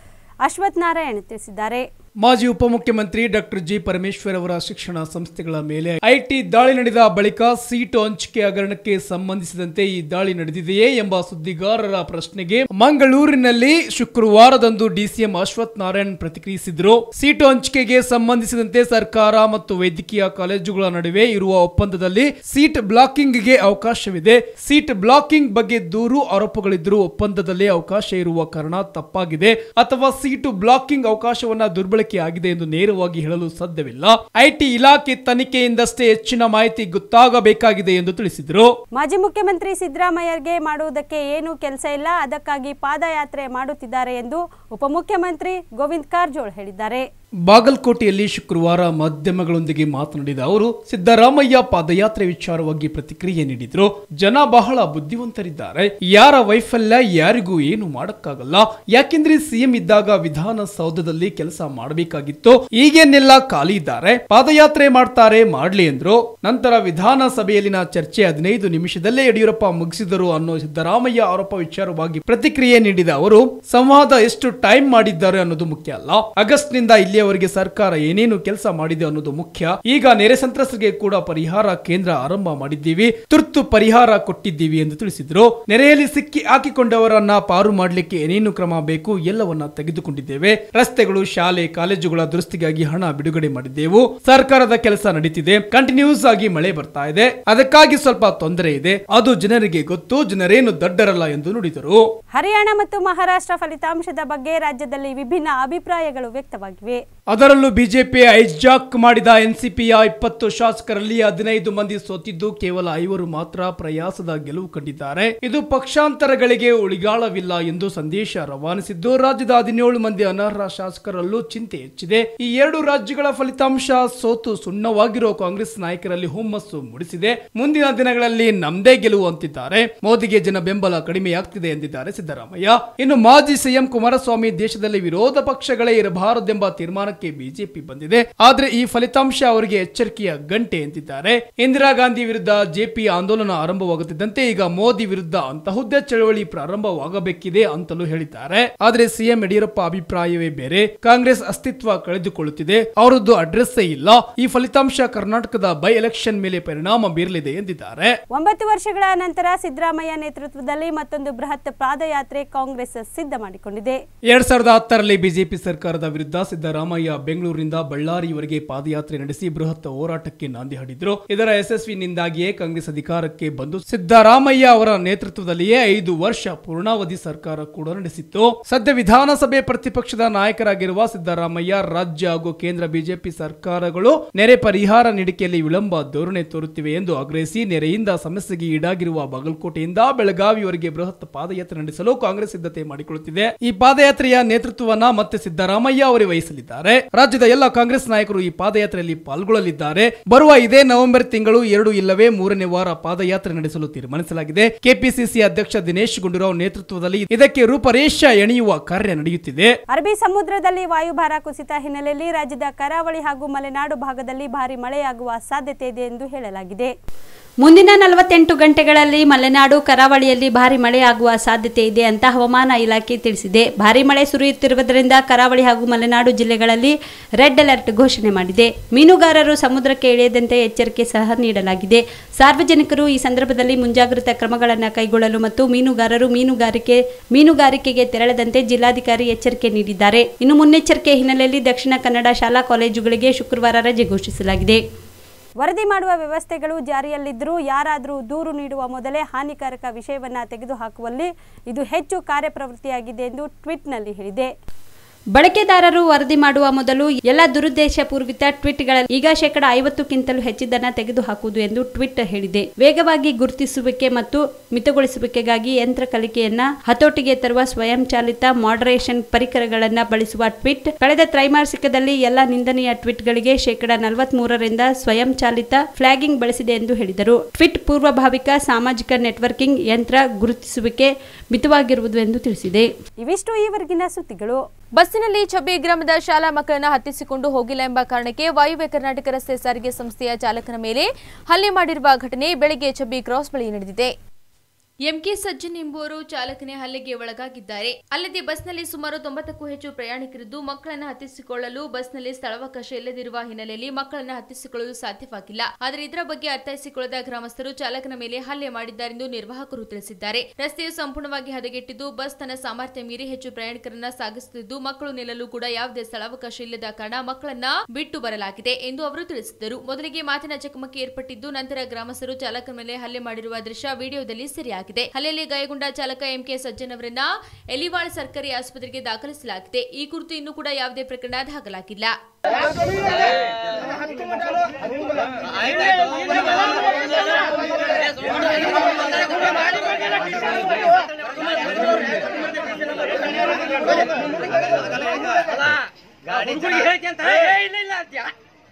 ಅಶ್ವಥ್ ನಾರಾಯಣ್ ತಿಳಿಸಿದ್ದಾರೆ. ಮಾಜಿ ಉಪಮುಖ್ಯಮಂತ್ರಿ ಡಾಕ್ಟರ್ ಜಿ ಪರಮೇಶ್ವರ್ ಅವರ ಶಿಕ್ಷಣ ಸಂಸ್ಥೆಗಳ ಮೇಲೆ ಐಟಿ ದಾಳಿ ನಡೆದ ಬಳಿಕ ಸೀಟು ಹಂಚಿಕೆ ಹಗರಣಕ್ಕೆ ಸಂಬಂಧಿಸಿದಂತೆ ಈ ದಾಳಿ ನಡೆದಿದೆಯೇ ಎಂಬ ಸುದ್ದಿಗಾರರ ಪ್ರಶ್ನೆಗೆ ಮಂಗಳೂರಿನಲ್ಲಿ ಶುಕ್ರವಾರದಂದು ಡಿಸಿಎಂ ಅಶ್ವಥ್ ನಾರಾಯಣ್ ಪ್ರತಿಕ್ರಿಯಿಸಿದರು. ಸೀಟು ಹಂಚಿಕೆಗೆ ಸಂಬಂಧಿಸಿದಂತೆ ಸರ್ಕಾರ ಮತ್ತು ವೈದ್ಯಕೀಯ ಕಾಲೇಜುಗಳ ನಡುವೆ ಇರುವ ಒಪ್ಪಂದದಲ್ಲಿ ಸೀಟ್ ಬ್ಲಾಕಿಂಗ್ಗೆ ಅವಕಾಶವಿದೆ. ಸೀಟ್ ಬ್ಲಾಕಿಂಗ್ ಬಗ್ಗೆ ದೂರು ಆರೋಪಗಳಿದ್ದರೂ ಒಪ್ಪಂದದಲ್ಲಿ ಅವಕಾಶ ಇರುವ ಕಾರಣ ತಪ್ಪಾಗಿದೆ. ಅಥವಾ ಸೀಟು ಬ್ಲಾಕಿಂಗ್ ಅವಕಾಶವನ್ನ ದುರ್ಬಳಕೆ ಆಗಿದೆ ಎಂದು ನೇರವಾಗಿ ಹೇಳಲು ಸಾಧ್ಯವಿಲ್ಲ. ಐಟಿ ಇಲಾಖೆ ತನಿಖೆಯಿಂದಷ್ಟೇ ಹೆಚ್ಚಿನ ಮಾಹಿತಿ ಗೊತ್ತಾಗಬೇಕಾಗಿದೆ ಎಂದು ತಿಳಿಸಿದರು. ಮಾಜಿ ಮುಖ್ಯಮಂತ್ರಿ ಸಿದ್ದರಾಮಯ್ಯಗೆ ಮಾಡುವುದಕ್ಕೆ ಏನು ಕೆಲಸ ಇಲ್ಲ, ಅದಕ್ಕಾಗಿ ಪಾದಯಾತ್ರೆ ಮಾಡುತ್ತಿದ್ದಾರೆ ಎಂದು ಉಪಮುಖ್ಯಮಂತ್ರಿ ಗೋವಿಂದ್ ಕಾರಜೋಳ್ ಹೇಳಿದ್ದಾರೆ. ಬಾಗಲಕೋಟೆಯಲ್ಲಿ ಶುಕ್ರವಾರ ಮಾಧ್ಯಮಗಳೊಂದಿಗೆ ಮಾತನಾಡಿದ ಅವರು, ಸಿದ್ದರಾಮಯ್ಯ ಪಾದಯಾತ್ರೆ ವಿಚಾರವಾಗಿ ಪ್ರತಿಕ್ರಿಯೆ ನೀಡಿದ್ರು. ಜನ ಬಹಳ ಬುದ್ಧಿವಂತರಿದ್ದಾರೆ. ಯಾರ ವೈಫಲ್ಯ, ಯಾರಿಗೂ ಏನು ಮಾಡಕ್ಕಾಗಲ್ಲ. ಯಾಕೆಂದ್ರೆ ಸಿಎಂ ಇದ್ದಾಗ ವಿಧಾನಸೌಧದಲ್ಲಿ ಕೆಲಸ ಮಾಡಬೇಕಾಗಿತ್ತು. ಈಗೇನೆಲ್ಲ ಖಾಲಿ ಇದ್ದಾರೆ. ಪಾದಯಾತ್ರೆ ಮಾಡ್ತಾರೆ, ಮಾಡ್ಲಿ ಎಂದ್ರು ನಂತರ ವಿಧಾನಸಭೆಯಲ್ಲಿನ ಚರ್ಚೆ ಹದಿನೈದು ನಿಮಿಷದಲ್ಲೇ ಯಡಿಯೂರಪ್ಪ ಮುಗಿಸಿದರು ಅನ್ನೋ ಸಿದ್ದರಾಮಯ್ಯ ಆರೋಪ ವಿಚಾರವಾಗಿ ಪ್ರತಿಕ್ರಿಯೆ ನೀಡಿದ ಅವರು, ಸಂವಾದ ಎಷ್ಟು ಟೈಮ್ ಮಾಡಿದ್ದಾರೆ ಅನ್ನೋದು ಮುಖ್ಯ ಅಲ್ಲ. ಆಗಸ್ಟ್ನಿಂದ ಇಲ್ಲಿಯವರೆಗೆ ಸರ್ಕಾರ ಏನೇನು ಕೆಲಸ ಮಾಡಿದೆ ಅನ್ನೋದು ಮುಖ್ಯ. ಈಗ ನೆರೆ ಸಂತ್ರಸ್ತರಿಗೆ ಕೂಡ ಪರಿಹಾರ ಕೇಂದ್ರ ಆರಂಭ ಮಾಡಿದ್ದೀವಿ. ತುರ್ತು ಪರಿಹಾರ ಕೊಟ್ಟಿದ್ದೀವಿ ಎಂದು ತಿಳಿಸಿದರು. ನೆರೆಯಲ್ಲಿ ಸಿಕ್ಕಿ ಹಾಕಿಕೊಂಡವರನ್ನ ಪಾರು ಮಾಡಲಿಕ್ಕೆ ಏನೇನು ಕ್ರಮ ಬೇಕು ಎಲ್ಲವನ್ನ ತೆಗೆದುಕೊಂಡಿದ್ದೇವೆ. ರಸ್ತೆಗಳು, ಶಾಲೆ, ಕಾಲೇಜುಗಳ ದುರಸ್ತಿಗಾಗಿ ಹಣ ಬಿಡುಗಡೆ ಮಾಡಿದ್ದೆವು. ಸರ್ಕಾರದ ಕೆಲಸ ನಡೀತಿದೆ. ಕಂಟಿನ್ಯೂಸ್ ಆಗಿ ಮಳೆ ಬರ್ತಾ ಇದೆ. ಅದಕ್ಕಾಗಿ ಸ್ವಲ್ಪ ತೊಂದರೆ ಇದೆ. ಅದು ಜನರಿಗೆ ಗೊತ್ತು. ಜನರೇನು ದಡ್ಡರಲ್ಲ ಎಂದು ನುಡಿದರು. ಹರಿಯಾಣ ಮತ್ತು ಮಹಾರಾಷ್ಟ್ರ ಫಲಿತಾಂಶದ ಬಗ್ಗೆ ರಾಜ್ಯದಲ್ಲಿ ವಿಭಿನ್ನ ಅಭಿಪ್ರಾಯಗಳು ವ್ಯಕ್ತವಾಗಿವೆ. it. ಅದರಲ್ಲೂ ಬಿಜೆಪಿ ಐಜಾಕ್ ಮಾಡಿದ ಎನ್ಸಿಪಿಯ ಇಪ್ಪತ್ತು ಶಾಸಕರಲ್ಲಿ ಹದಿನೈದು ಮಂದಿ ಸೋತಿದ್ದು ಕೇವಲ ಐವರು ಮಾತ್ರ ಪ್ರಯಾಸದ ಗೆಲುವು ಕಂಡಿದ್ದಾರೆ. ಇದು ಪಕ್ಷಾಂತರಗಳಿಗೆ ಉಳಿಗಾಳವಿಲ್ಲ ಎಂದು ಸಂದೇಶ ರವಾನಿಸಿದ್ದು, ರಾಜ್ಯದ ಹದಿನೇಳು ಮಂದಿ ಅನರ್ಹ ಶಾಸಕರಲ್ಲೂ ಚಿಂತೆ ಹೆಚ್ಚಿದೆ. ಈ ಎರಡು ರಾಜ್ಯಗಳ ಫಲಿತಾಂಶ ಸೋತು ಸುಣ್ಣವಾಗಿರುವ ಕಾಂಗ್ರೆಸ್ ನಾಯಕರಲ್ಲಿ ಹುಮ್ಮಸ್ಸು ಮೂಡಿಸಿದೆ. ಮುಂದಿನ ದಿನಗಳಲ್ಲಿ ನಮ್ದೇ ಗೆಲುವು ಅಂತಿದ್ದಾರೆ. ಮೋದಿಗೆ ಜನ ಬೆಂಬಲ ಕಡಿಮೆಯಾಗ್ತಿದೆ ಎಂದಿದ್ದಾರೆ ಸಿದ್ದರಾಮಯ್ಯ. ಇನ್ನು ಮಾಜಿ ಸಿಎಂ ಕುಮಾರಸ್ವಾಮಿ ದೇಶದಲ್ಲಿ ವಿರೋಧ ಪಕ್ಷಗಳೇ ಇರಬಾರದೆಂಬ ತೀರ್ಮಾನಕ್ಕೆ ಬಿಜೆಪಿ ಬಂದಿದೆ. ಆದ್ರೆ ಈ ಫಲಿತಾಂಶ ಅವರಿಗೆ ಎಚ್ಚರಿಕೆಯ ಗಂಟೆ ಎಂದಿದ್ದಾರೆ ಇಂದಿರಾ ಗಾಂಧಿ ವಿರುದ್ಧ ಜೆಪಿ ಆಂದೋಲನ ಆರಂಭವಾಗುತ್ತಿದ್ದಂತೆ ಈಗ ಮೋದಿ ವಿರುದ್ಧ ಅಂತಹುದ್ದೇ ಚಳವಳಿ ಪ್ರಾರಂಭವಾಗಬೇಕಿದೆ ಅಂತಲೂ ಹೇಳಿದ್ದಾರೆ. ಆದ್ರೆ ಸಿಎಂ ಯಡಿಯೂರಪ್ಪ ಅಭಿಪ್ರಾಯವೇ ಬೇರೆ. ಕಾಂಗ್ರೆಸ್ ಅಸ್ತಿತ್ವ ಕಳೆದುಕೊಳ್ಳುತ್ತಿದೆ. ಅವರದ್ದು ಅಡ್ರೆಸ್ಸೇ ಇಲ್ಲ. ಈ ಫಲಿತಾಂಶ ಕರ್ನಾಟಕದ ಬೈ ಎಲೆಕ್ಷನ್ ಮೇಲೆ ಪರಿಣಾಮ ಬೀರಲಿದೆ ಎಂದಿದ್ದಾರೆ. ಒಂಬತ್ತು ವರ್ಷಗಳ ನಂತರ ಸಿದ್ದರಾಮಯ್ಯ ನೇತೃತ್ವದಲ್ಲಿ ಮತ್ತೊಂದು ಬೃಹತ್ ಪಾದಯಾತ್ರೆ ಕಾಂಗ್ರೆಸ್ ಸಿದ್ಧ ಮಾಡಿಕೊಂಡಿದೆ ಎರಡ್ ಸಾವಿರದ ಹತ್ತರಲ್ಲಿ ಬಿಜೆಪಿ ಸರ್ಕಾರದ ವಿರುದ್ಧ ಸಿದ್ದರಾಮಯ್ಯ ಸಿದ್ದರಾಮಯ್ಯ ಬೆಂಗಳೂರಿನಿಂದ ಬಳ್ಳಾರಿಯವರೆಗೆ ಪಾದಯಾತ್ರೆ ನಡೆಸಿ ಬೃಹತ್ ಹೋರಾಟಕ್ಕೆ ನಾಂದಿ ಹಾಡಿದ್ರು. ಇದರ ಯಶಸ್ವಿನಿಂದಾಗಿಯೇ ಕಾಂಗ್ರೆಸ್ ಅಧಿಕಾರಕ್ಕೆ ಬಂದು ಸಿದ್ದರಾಮಯ್ಯ ಅವರ ನೇತೃತ್ವದಲ್ಲಿಯೇ ಐದು ವರ್ಷ ಪೂರ್ಣಾವಧಿ ಸರ್ಕಾರ ಕೂಡ ನಡೆಸಿತ್ತು. ಸದ್ಯ ವಿಧಾನಸಭೆ ಪ್ರತಿಪಕ್ಷದ ನಾಯಕರಾಗಿರುವ ಸಿದ್ದರಾಮಯ್ಯ, ರಾಜ್ಯ ಹಾಗೂ ಕೇಂದ್ರ ಬಿಜೆಪಿ ಸರ್ಕಾರಗಳು ನೆರೆ ಪರಿಹಾರ ನೀಡಿಕೆಯಲ್ಲಿ ವಿಳಂಬ ಧೋರಣೆ ತೋರುತ್ತಿವೆ ಎಂದು ಆಗ್ರಹಿಸಿ ನೆರೆಯಿಂದ ಸಮಸ್ಯೆಗೆ ಈಡಾಗಿರುವ ಬಾಗಲಕೋಟೆಯಿಂದ ಬೆಳಗಾವಿಯವರೆಗೆ ಬೃಹತ್ ಪಾದಯಾತ್ರೆ ನಡೆಸಲು ಕಾಂಗ್ರೆಸ್ ಸಿದ್ಧತೆ ಮಾಡಿಕೊಳ್ಳುತ್ತಿದೆ. ಈ ಪಾದಯಾತ್ರೆಯ ನೇತೃತ್ವವನ್ನ ಮತ್ತೆ ಸಿದ್ದರಾಮಯ್ಯ ಅವರೇ ವಹಿಸಲಿದ್ದಾರೆ. ರಾಜ್ಯದ ಎಲ್ಲ ಕಾಂಗ್ರೆಸ್ ನಾಯಕರು ಈ ಪಾದಯಾತ್ರೆಯಲ್ಲಿ ಪಾಲ್ಗೊಳ್ಳಲಿದ್ದಾರೆ. ಬರುವ ಇದೇ ನವೆಂಬರ್ ತಿಂಗಳು ಎರಡು ಇಲ್ಲವೇ ಮೂರನೇ ವಾರ ಪಾದಯಾತ್ರೆ ನಡೆಸಲು ತೀರ್ಮಾನಿಸಲಾಗಿದೆ. ಕೆಪಿಸಿಸಿ ಅಧ್ಯಕ್ಷ ದಿನೇಶ್ ಗುಂಡೂರಾವ್ ನೇತೃತ್ವದಲ್ಲಿ ಇದಕ್ಕೆ ರೂಪರೇಷ ಎಣೆಯುವ ಕಾರ್ಯ ನಡೆಯುತ್ತಿದೆ. ಅರಬಿ ಸಮುದ್ರದಲ್ಲಿ ವಾಯುಭಾರ ಕುಸಿತ ಹಿನ್ನೆಲೆಯಲ್ಲಿ ರಾಜ್ಯದ ಕರಾವಳಿ ಹಾಗೂ ಮಲೆನಾಡು ಭಾಗದಲ್ಲಿ ಭಾರಿ ಮಳೆಯಾಗುವ ಸಾಧ್ಯತೆ ಇದೆ ಎಂದು ಹೇಳಲಾಗಿದೆ. ಮುಂದಿನ ನಲವತ್ತೆಂಟು ಗಂಟೆಗಳಲ್ಲಿ ಮಲೆನಾಡು, ಕರಾವಳಿಯಲ್ಲಿ ಭಾರಿ ಮಳೆಯಾಗುವ ಸಾಧ್ಯತೆ ಇದೆ ಅಂತ ಹವಾಮಾನ ಇಲಾಖೆ ತಿಳಿಸಿದೆ. ಭಾರಿ ಮಳೆ ಸುರಿಯುತ್ತಿರುವುದರಿಂದ ಕರಾವಳಿ ಹಾಗೂ ಮಲೆನಾಡು ಜಿಲ್ಲೆಗಳಲ್ಲಿ ರೆಡ್ ಅಲರ್ಟ್ ಘೋಷಣೆ ಮಾಡಿದೆ. ಮೀನುಗಾರರು ಸಮುದ್ರಕ್ಕೆ ಇಳಿಯದಂತೆ ಎಚ್ಚರಿಕೆ ಸಹ ನೀಡಲಾಗಿದೆ. ಸಾರ್ವಜನಿಕರು ಈ ಸಂದರ್ಭದಲ್ಲಿ ಮುಂಜಾಗ್ರತಾ ಕ್ರಮಗಳನ್ನು ಕೈಗೊಳ್ಳಲು ಮತ್ತು ಮೀನುಗಾರರು ಮೀನುಗಾರಿಕೆ, ಮೀನುಗಾರಿಕೆಗೆ ತೆರಳದಂತೆ ಜಿಲ್ಲಾಧಿಕಾರಿ ಎಚ್ಚರಿಕೆ ನೀಡಿದ್ದಾರೆ. ಇನ್ನು ಮುನ್ನೆಚ್ಚರಿಕೆ ಹಿನ್ನೆಲೆಯಲ್ಲಿ ದಕ್ಷಿಣ ಕನ್ನಡ ಶಾಲಾ ಕಾಲೇಜುಗಳಿಗೆ ಶುಕ್ರವಾರ ರಜೆ ಘೋಷಿಸಲಾಗಿದೆ. ವರದಿ ಮಾಡುವ ವ್ಯವಸ್ಥೆಗಳು ಜಾರಿಯಲ್ಲಿದ್ದರೂ ಯಾರಾದರೂ ದೂರು ನೀಡುವ ಮೊದಲೇ ಹಾನಿಕಾರಕ ವಿಷಯವನ್ನು ತೆಗೆದುಹಾಕುವಲ್ಲಿ ಇದು ಹೆಚ್ಚು ಕಾರ್ಯಪ್ರವೃತ್ತಿಯಾಗಿದೆ ಎಂದು ಟ್ವೀಟ್ನಲ್ಲಿ ಹೇಳಿದೆ. ಬಳಕೆದಾರರು ವರದಿ ಮಾಡುವ ಮೊದಲು ಎಲ್ಲ ದುರುದ್ದೇಶಪೂರ್ವಿತ ಟ್ವೀಟ್ಗಳಲ್ಲಿ ಈಗ ಶೇಕಡ ಐವತ್ತಕ್ಕಿಂತಲೂ ಹೆಚ್ಚಿದ್ದನ್ನು ತೆಗೆದುಹಾಕುವುದು ಎಂದು ಟ್ವೀಟ್ ಹೇಳಿದೆ. ವೇಗವಾಗಿ ಗುರುತಿಸುವಿಕೆ ಮತ್ತು ಮಿತಗೊಳಿಸುವಿಕೆಗಾಗಿ ಯಂತ್ರ ಕಲಿಕೆಯನ್ನ ಹತೋಟಿಗೆ ತರುವ ಸ್ವಯಂಚಾಲಿತ ಮಾಡರೇಷನ್ ಪರಿಕರಗಳನ್ನು ಬಳಸುವ ಟ್ವೀಟ್. ಕಳೆದ ತ್ರೈಮಾಸಿಕದಲ್ಲಿ ಎಲ್ಲ ನಿಂದನೆಯ ಟ್ವೀಟ್ಗಳಿಗೆ ಶೇಕಡ ನಲವತ್ಮೂರರಿಂದ ಸ್ವಯಂಚಾಲಿತ ಫ್ಲಾಗಿಂಗ್ ಬಳಸಿದೆ ಎಂದು ಹೇಳಿದರು. ಟ್ವೀಟ್ ಪೂರ್ವಭಾವಿಕ ಸಾಮಾಜಿಕ ನೆಟ್ವರ್ಕಿಂಗ್ ಯಂತ್ರ ಗುರುತಿಸುವಿಕೆ ಮಿತವಾಗಿರುವುದು ಎಂದು ತಿಳಿಸಿದೆ. ಇವಿಷ್ಟು ಈವರೆಗಿನ ಸುದ್ದಿಗಳು. ಬಸ್ಸಿನಲ್ಲಿ ಚಬ್ಬಿ ಗ್ರಾಮದ ಶಾಲಾ ಮಕ್ಕಳನ್ನು ಹತ್ತಿಸಿಕೊಂಡು ಹೋಗಿಲ್ಲ ಎಂಬ ಕಾರಣಕ್ಕೆ ವಾಯುವ್ಯ ಕರ್ನಾಟಕ ರಸ್ತೆ ಸಾರಿಗೆ ಸಂಸ್ಥೆಯ ಚಾಲಕನ ಮೇಲೆ ಹಲ್ಲೆ ಮಾಡಿರುವ ಘಟನೆ ಬೆಳಗ್ಗೆ ಚಬ್ಬಿ ಕ್ರಾಸ್ ಬಳಿ ನಡೆದಿದೆ. ಎಂಕೆ ಸಜ್ಜನ್ ಎಂಬುವರು ಚಾಲಕನೇ ಹಲ್ಲೆಗೆ ಒಳಗಾಗಿದ್ದಾರೆ. ಅಲ್ಲದೆ ಬಸ್ನಲ್ಲಿ ಸುಮಾರು ತೊಂಬತ್ತಕ್ಕೂ ಹೆಚ್ಚು ಪ್ರಯಾಣಿಕರಿದ್ದು ಮಕ್ಕಳನ್ನು ಹತ್ತಿಸಿಕೊಳ್ಳಲು ಬಸ್ನಲ್ಲಿ ಸ್ಥಳಾವಕಾಶ ಇಲ್ಲದಿರುವ ಹಿನ್ನೆಲೆಯಲ್ಲಿ ಮಕ್ಕಳನ್ನು ಹತ್ತಿಸಿಕೊಳ್ಳಲು ಸಾಧ್ಯವಾಗಿಲ್ಲ. ಆದರೆ ಇದರ ಬಗ್ಗೆ ಅರ್ಥೈಸಿಕೊಳ್ಳದ ಗ್ರಾಮಸ್ಥರು ಚಾಲಕನ ಮೇಲೆ ಹಲ್ಲೆ ಮಾಡಿದ್ದಾರೆಂದು ನಿರ್ವಾಹಕರು ತಿಳಿಸಿದ್ದಾರೆ. ರಸ್ತೆಯು ಸಂಪೂರ್ಣವಾಗಿ ಹದಗೆಟ್ಟಿದ್ದು, ಬಸ್ ತನ್ನ ಸಾಮರ್ಥ್ಯ ಮೀರಿ ಹೆಚ್ಚು ಪ್ರಯಾಣಿಕರನ್ನ ಸಾಗಿಸುತ್ತಿದ್ದು, ಮಕ್ಕಳು ನಿಲ್ಲಲು ಕೂಡ ಯಾವುದೇ ಸ್ಥಳಾವಕಾಶ ಇಲ್ಲದ ಕಾರಣ ಮಕ್ಕಳನ್ನ ಬಿಟ್ಟು ಬರಲಾಗಿದೆ ಎಂದು ಅವರು ತಿಳಿಸಿದರು ಮೊದಲಿಗೆ ಮಾತಿನ ಚಕಮಕಿ ಏರ್ಪಟ್ಟಿದ್ದು, ನಂತರ ಗ್ರಾಮಸ್ಥರು ಚಾಲಕನ ಮೇಲೆ ಹಲ್ಲೆ ಮಾಡಿರುವ ದೃಶ್ಯ ವಿಡಿಯೋದಲ್ಲಿ ಸೆರೆಯಾಗಿದೆ. ಹಲ್ಲೆಯಲ್ಲಿ ಗಾಯಗೊಂಡ ಚಾಲಕ ಎಂಕೆ ಸಜ್ಜನ್ ಅವರನ್ನ ಎಲಿವಾಳ್ ಸರ್ಕಾರಿ ಆಸ್ಪತ್ರೆಗೆ ದಾಖಲಿಸಲಾಗಿದೆ. ಈ ಕುರಿತು ಇನ್ನೂ ಕೂಡ ಯಾವುದೇ ಪ್ರಕರಣ ದಾಖಲಾಗಿಲ್ಲ.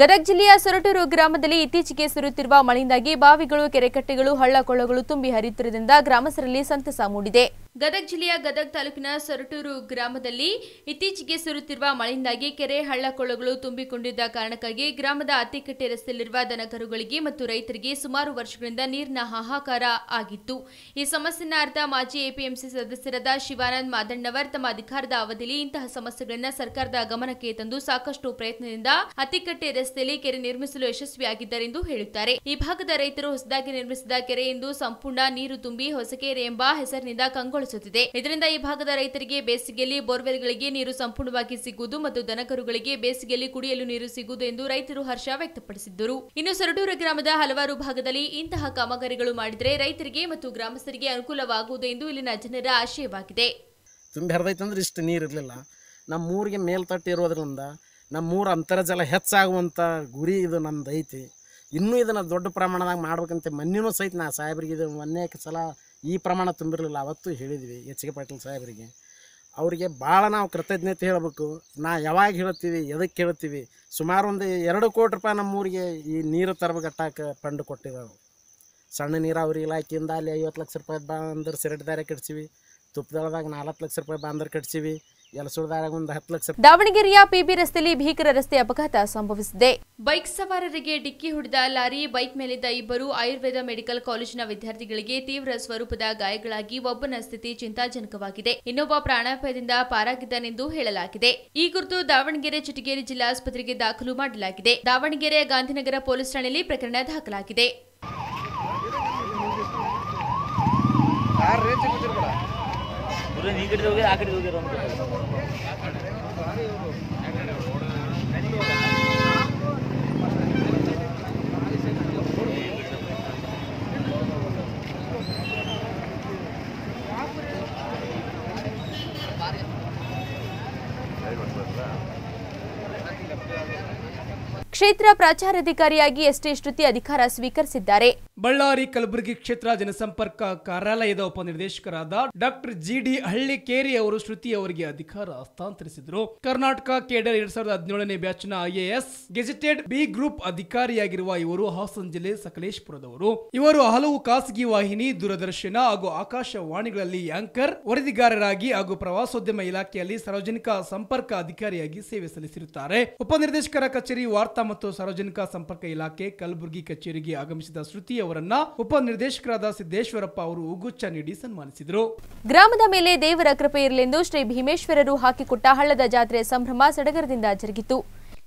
ಗದಗ ಜಿಲ್ಲೆಯ ಸೊರಟೂರು ಗ್ರಾಮದಲ್ಲಿ ಇತ್ತೀಚೆಗೆ ಸುರಿಯುತ್ತಿರುವ ಮಳೆಯಿಂದಾಗಿ ಬಾವಿಗಳು, ಕೆರೆಕಟ್ಟೆಗಳು ಹಳ್ಳ ಕೊಳ್ಳಗಳು ತುಂಬಿ ಹರಿಯುತ್ತಿರುವುದರಿಂದ ಗ್ರಾಮಸ್ಥರಲ್ಲಿ ಸಂತಸ ಮೂಡಿದೆ. ಗದಗ ಜಿಲ್ಲೆಯ ಗದಗ ತಾಲೂಕಿನ ಸೊರಟೂರು ಗ್ರಾಮದಲ್ಲಿ ಇತ್ತೀಚೆಗೆ ಸುರಿಯುತ್ತಿರುವ ಮಳೆಯಿಂದಾಗಿ ಕೆರೆ ಹಳ್ಳ ಕೊಳ್ಳಗಳು ತುಂಬಿಕೊಂಡಿದ್ದ ಕಾರಣಕ್ಕಾಗಿ ಗ್ರಾಮದ ಅತ್ತಿಕಟ್ಟೆ ರಸ್ತೆಯಲ್ಲಿರುವ ದನಕರುಗಳಿಗೆ ಮತ್ತು ರೈತರಿಗೆ ಸುಮಾರು ವರ್ಷಗಳಿಂದ ನೀರಿನ ಹಾಹಾಕಾರ ಆಗಿತ್ತು. ಈ ಸಮಸ್ಯೆನ ಅರ್ಥ ಮಾಜಿ ಎಪಿಎಂಸಿ ಸದಸ್ಯರಾದ ಶಿವಾನಂದ್ ಮಾದಣ್ಣವರ್ ತಮ್ಮ ಅಧಿಕಾರದ ಅವಧಿಯಲ್ಲಿ ಇಂತಹ ಸಮಸ್ಯೆಗಳನ್ನ ಸರ್ಕಾರದ ಗಮನಕ್ಕೆ ತಂದು ಸಾಕಷ್ಟು ಪ್ರಯತ್ನದಿಂದ ಅತ್ತಿಕಟ್ಟೆ ರಸ್ತೆಯಲ್ಲಿ ಕೆರೆ ನಿರ್ಮಿಸಲು ಯಶಸ್ವಿಯಾಗಿದ್ದಾರೆ ಎಂದು ಹೇಳುತ್ತಾರೆ. ಈ ಭಾಗದ ರೈತರು ಹೊಸದಾಗಿ ನಿರ್ಮಿಸಿದ ಕೆರೆ ಎಂದು ಸಂಪೂರ್ಣ ನೀರು ತುಂಬಿ ಹೊಸಕೆರೆ ಎಂಬ ಹೆಸರಿನಿಂದ ಕಂಗೊಳಿಸುತ್ತಿದೆ. ಇದರಿಂದ ಈ ಭಾಗದ ರೈತರಿಗೆ ಬೇಸಿಗೆಯಲ್ಲಿ ಬೋರ್ವೆಲ್ಗಳಿಗೆ ನೀರು ಸಂಪೂರ್ಣವಾಗಿ ಸಿಗುವುದು ಮತ್ತು ದನಕರುಗಳಿಗೆ ಬೇಸಿಗೆಯಲ್ಲಿ ಕುಡಿಯಲು ನೀರು ಸಿಗುವುದು ಎಂದು ರೈತರು ಹರ್ಷ ವ್ಯಕ್ತಪಡಿಸಿದ್ದರು. ಇನ್ನು ಸರಡೂರ ಗ್ರಾಮದ ಹಲವಾರು ಭಾಗದಲ್ಲಿ ಇಂತಹ ಕಾಮಗಾರಿಗಳು ಮಾಡಿದರೆ ರೈತರಿಗೆ ಮತ್ತು ಗ್ರಾಮಸ್ಥರಿಗೆ ಅನುಕೂಲವಾಗುವುದು ಎಂದು ಇಲ್ಲಿನ ಜನರ ಆಶಯವಾಗಿದೆ. ತುಂಬಿ ಹರಿದೈತಂದ್ರೆ ಇಷ್ಟು ನೀರು ಇರಲಿಲ್ಲ ನಮ್ಮ ಊರಿಗೆ ಮೇಲ್ತಟ್ಟು ಇರೋದ್ರಿಂದ ನಮ್ಮ ಊರ ಅಂತರ್ಜಲ ಹೆಚ್ಚಾಗುವಂಥ ಗುರಿ ಇದು ನಮ್ದು ಐತಿ ಇನ್ನೂ ಇದನ್ನು ದೊಡ್ಡ ಪ್ರಮಾಣದಾಗ ಮಾಡ್ಬೇಕಂತ ಮನ್ನಿನೂ ಸಹಿತ ನಾ ಸಾಹೇಬ್ರಿಗೆ ಇದು ಮೊನ್ನೆಕ್ಕೆ ಸಲ ಈ ಪ್ರಮಾಣ ತುಂಬಿರಲಿಲ್ಲ, ಅವತ್ತು ಹೇಳಿದ್ವಿ ಎಚ್ ಕೆ ಪಾಟೀಲ್ ಸಾಹೇಬರಿಗೆ. ಅವರಿಗೆ ಭಾಳ ನಾವು ಕೃತಜ್ಞತೆ ಹೇಳಬೇಕು. ನಾ ಯಾವಾಗ ಹೇಳ್ತೀವಿ ಎದಕ್ಕೆ ಹೇಳ್ತೀವಿ, ಸುಮಾರು ಒಂದು ಎರಡು ಕೋಟಿ ರೂಪಾಯಿ ನಮ್ಮೂರಿಗೆ ಈ ನೀರು ತರಬೇಕಟ್ಟಾಕ ಫಂಡ್ ಕೊಟ್ಟಿದ್ದಾವೆ ಸಣ್ಣ ನೀರಾವರಿ ಇಲಾಖೆಯಿಂದ ಅಲ್ಲಿ ಐವತ್ತು ಲಕ್ಷ ರೂಪಾಯಿ ಬಾ ಅಂದ್ರೆ ಸಿರಟ್ ಸಿರಡ್ದಾರೆ ಕಟ್ಸೀವಿ ತುಪ್ಪದಳದಾಗ ನಾಲ್ಕು ಲಕ್ಷ ರೂಪಾಯಿ ಬಾಂದ್ರೆ ಕಟ್ಸೀವಿ. ದಾವಣಗೆರೆಯ ಪಿಬಿ ರಸ್ತೆಯಲ್ಲಿ ಭೀಕರ ರಸ್ತೆ ಅಪಘಾತ ಸಂಭವಿಸಿದೆ. ಬೈಕ್ ಸವಾರರಿಗೆ ಡಿಕ್ಕಿ ಹೊಡೆದ ಲಾರಿ ಬೈಕ್ ಮೇಲಿದ್ದ ಇಬ್ಬರು ಆಯುರ್ವೇದ ಮೆಡಿಕಲ್ ಕಾಲೇಜಿನ ವಿದ್ಯಾರ್ಥಿಗಳಿಗೆ ತೀವ್ರ ಸ್ವರೂಪದ ಗಾಯಗಳಾಗಿ ಒಬ್ಬನ ಸ್ಥಿತಿ ಚಿಂತಾಜನಕವಾಗಿದೆ. ಇನ್ನೊಬ್ಬ ಪ್ರಾಣಾಪಾಯದಿಂದ ಪಾರಾಗಿದ್ದನೆಂದು ಹೇಳಲಾಗಿದೆ. ಈ ಕುರಿತು ದಾವಣಗೆರೆ ಚಿಟಗೇರಿ ಜಿಲ್ಲಾಸ್ಪತ್ರೆಗೆ ದಾಖಲು ಮಾಡಲಾಗಿದೆ. ದಾವಣಗೆರೆ ಗಾಂಧಿನಗರ ಪೊಲೀಸ್ ಠಾಣೆಯಲ್ಲಿ ಪ್ರಕರಣ ದಾಖಲಾಗಿದೆ. ಕ್ಷೇತ್ರ ಪ್ರಾಚಾರಾಧಿಕಾರಿಯಾಗಿ ಎಸ್ಟಿ ಶ್ರುತಿ ಅಧಿಕಾರ ಸ್ವೀಕರಿಸಿದ್ದಾರೆ. ಬಳ್ಳಾರಿ ಕಲಬುರಗಿ ಕ್ಷೇತ್ರ ಜನಸಂಪರ್ಕ ಕಾರ್ಯಾಲಯದ ಉಪನಿರ್ದೇಶಕರಾದ ಡಾಕ್ಟರ್ ಜಿ ಡಿ ಹಳ್ಳಿಕೇರಿ ಅವರು ಶ್ರುತಿ ಅವರಿಗೆ ಅಧಿಕಾರ ಹಸ್ತಾಂತರಿಸಿದರು. ಕರ್ನಾಟಕ ಕೇಡರ್ ಎರಡ್ ಸಾವಿರದ ಹದಿನೇಳನೇ ಬ್ಯಾಚ್ನ ಐಎಎಸ್ ಗೆಜೆಟೆಡ್ ಬಿ ಗ್ರೂಪ್ ಅಧಿಕಾರಿಯಾಗಿರುವ ಇವರು ಹಾಸನ ಜಿಲ್ಲೆ ಸಕಲೇಶ್ಪುರದವರು. ಇವರು ಹಲವು ಖಾಸಗಿ ವಾಹಿನಿ, ದೂರದರ್ಶನ ಹಾಗೂ ಆಕಾಶವಾಣಿಗಳಲ್ಲಿ ಆಂಕರ್, ವರದಿಗಾರರಾಗಿ ಹಾಗೂ ಪ್ರವಾಸೋದ್ಯಮ ಇಲಾಖೆಯಲ್ಲಿ ಸಾರ್ವಜನಿಕ ಸಂಪರ್ಕ ಅಧಿಕಾರಿಯಾಗಿ ಸೇವೆ ಸಲ್ಲಿಸಿರುತ್ತಾರೆ. ಉಪನಿರ್ದೇಶಕರ ಕಚೇರಿ ವಾರ್ತಾ ಮತ್ತು ಸಾರ್ವಜನಿಕ ಸಂಪರ್ಕ ಇಲಾಖೆ ಕಲಬುರಗಿ ಕಚೇರಿಗೆ ಆಗಮಿಸಿದ ಶ್ರುತಿ ಅವರನ್ನ ಉಪನಿರ್ದೇಶಕರಾದ ಸಿದ್ದೇಶ್ವರಪ್ಪ ಅವರು ಉಗುಚ್ಚ ನೀಡಿ ಸನ್ಮಾನಿಸಿದರು. ಗ್ರಾಮದ ಮೇಲೆ ದೇವರ ಕೃಪೆ ಇರಲೆಂದು ಶ್ರೀ ಭೀಮೇಶ್ವರರು ಹಾಕಿಕೊಟ್ಟ ಹಳ್ಳದ ಜಾತ್ರೆ ಸಂಭ್ರಮ ಸಡಗರದಿಂದ ಜರುಗಿತು.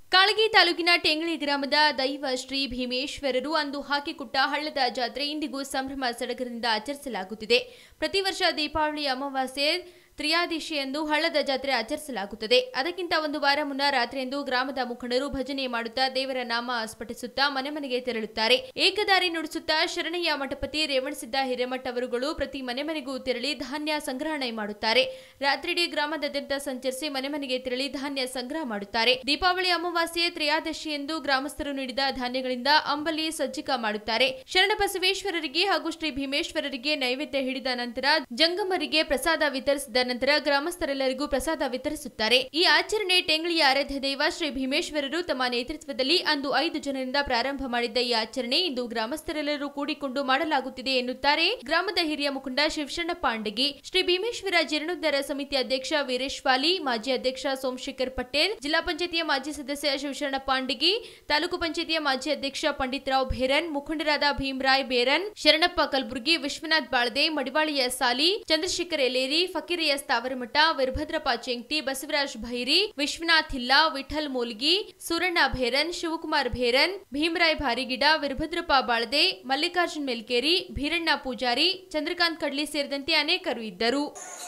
ಕಾಳಗಿ ತಾಲೂಕಿನ ಟೆಂಗಳಿ ಗ್ರಾಮದ ದೈವ ಶ್ರೀ ಭೀಮೇಶ್ವರರು ಅಂದು ಹಾಕಿಕೊಟ್ಟ ಹಳ್ಳದ ಜಾತ್ರೆ ಇಂದಿಗೂ ಸಂಭ್ರಮ ಸಡಗರದಿಂದ ಆಚರಿಸಲಾಗುತ್ತಿದೆ. ಪ್ರತಿ ವರ್ಷ ದೀಪಾವಳಿ ಅಮಾವಾಸ್ಯೆ ತ್ರಿಯಾದಿಶಿಯಂದು ಹಳ್ಳದ ಜಾತ್ರೆ ಆಚರಿಸಲಾಗುತ್ತದೆ. ಅದಕ್ಕಿಂತ ಒಂದು ವಾರ ಮುನ್ನ ರಾತ್ರಿಯಂದು ಗ್ರಾಮದ ಮುಖಂಡರು ಭಜನೆ ಮಾಡುತ್ತಾ ದೇವರ ನಾಮ ಸ್ಫಟಿಸುತ್ತಾ ಮನೆ ಮನೆಗೆ ತೆರಳುತ್ತಾರೆ. ಏಕದಾರಿ ನುಡಿಸುತ್ತಾ ಶರಣಯ್ಯ ಮಠಪತಿ ರೇವಣಸಿದ್ದ ಹಿರೇಮಠ ಅವರುಗಳು ಪ್ರತಿ ಮನೆ ಮನೆಗೂ ತೆರಳಿ ಧಾನ್ಯ ಸಂಗ್ರಹಣೆ ಮಾಡುತ್ತಾರೆ. ರಾತ್ರಿಡೀ ಗ್ರಾಮದಾದ್ಯಂತ ಸಂಚರಿಸಿ ಮನೆ ಮನೆಗೆ ತೆರಳಿ ಧಾನ್ಯ ಸಂಗ್ರಹ ಮಾಡುತ್ತಾರೆ. ದೀಪಾವಳಿ ಅಮಾವಾಸ್ಯೆ ತ್ರಯೋದಶಿ ಎಂದು ಗ್ರಾಮಸ್ಥರು ನೀಡಿದ ಧಾನ್ಯಗಳಿಂದ ಅಂಬಲಿ ಸಜ್ಜಿಕ ಮಾಡುತ್ತಾರೆ. ಶರಣಬಸವೇಶ್ವರರಿಗೆ ಹಾಗೂ ಶ್ರೀ ಭೀಮೇಶ್ವರರಿಗೆ ನೈವೇದ್ಯ ಹಿಡಿದ ನಂತರ ಜಂಗಮರಿಗೆ ಪ್ರಸಾದ ವಿತರಿಸಿದ ನಂತರ ಗ್ರಾಮಸ್ಥರೆಲ್ಲರಿಗೂ ಪ್ರಸಾದ ವಿತರಿಸುತ್ತಾರೆ. ಈ ಆಚರಣೆ ಟೆಂಗಳಿಯ ಆರಾಧ್ಯ ದೈವ ಶ್ರೀ ಭೀಮೇಶ್ವರರು ತಮ್ಮ ನೇತೃತ್ವದಲ್ಲಿ ಅಂದು ಐದು ಜನರಿಂದ ಪ್ರಾರಂಭ ಮಾಡಿದ್ದ ಈ ಆಚರಣೆ ಇಂದು ಗ್ರಾಮಸ್ಥರೆಲ್ಲರೂ ಕೂಡಿಕೊಂಡು ಮಾಡಲಾಗುತ್ತಿದೆ ಎನ್ನುತ್ತಾರೆ ಗ್ರಾಮದ ಹಿರಿಯ ಮುಖಂಡ ಶಿವಶಣ್ಣ ಪಾಂಡಗಿ. ಶ್ರೀ ಭೀಮೇಶ್ವರ ಜೀರ್ಣೋದ್ಧಾರ ಸಮಿತಿ ಅಧ್ಯಕ್ಷ ವೀರೇಶ್ ವಾಲಿ ಮಾಜಿ ಅಧ್ಯಕ್ಷ ಸೋಮಶೇಖರ್ ಪಟೇಲ್, ಜಿಲ್ಲಾ ಪಂಚಾಯತಿಯ ಮಾಜಿ ಸದಸ್ಯ ಶಿವಶರಣ ಪಾಂಡಗಿ, ತಾಲೂಕು ಪಂಚಾಯತಿಯ ಮಾಜಿ ಅಧ್ಯಕ್ಷ ಪಂಡಿತ್ರಾವ್ ಭೇರನ್, ಮುಖಂಡರಾದ ಭೀಮರಾಯ್ ಬೇರನ್ ಶರಣಪ್ಪ ಕಲಬುರ್ಗಿ, ವಿಶ್ವನಾಥ್ ಬಾಳ್ದೆ, ಮಡಿವಾಳಿಯ ಸಾಲಿ, ಚಂದ್ರಶೇಖರ್ ಎಲೇರಿ ಫಕೀರಿಯ ಸ್ಥಾವರಮಠ ವೀರಭದ್ರಪ್ಪ ಚೆಂಕ್ತಿ ಬಸವರಾಜ್ ಭೈರಿ, ವಿಶ್ವನಾಥ್ ಹಿಲ್ಲಾ, ವಿಠಲ್ ಮೂಲ್ಗಿ, ಸುರಣ್ಣ ಭೇರನ್, ಶಿವಕುಮಾರ್ ಭೇರನ್, ಭೀಮರಾಯ್ ಭಾರಿಗಿಡ, ವೀರಭದ್ರಪ್ಪ ಬಾಳದೆ, ಮಲ್ಲಿಕಾರ್ಜುನ್ ಮೆಲ್ಕೇರಿ, ಭೀರಣ್ಣ ಪೂಜಾರಿ, ಚಂದ್ರಕಾಂತ್ ಕಡ್ಲಿ ಸೇರಿದಂತೆ ಅನೇಕರು ಇದ್ದರು.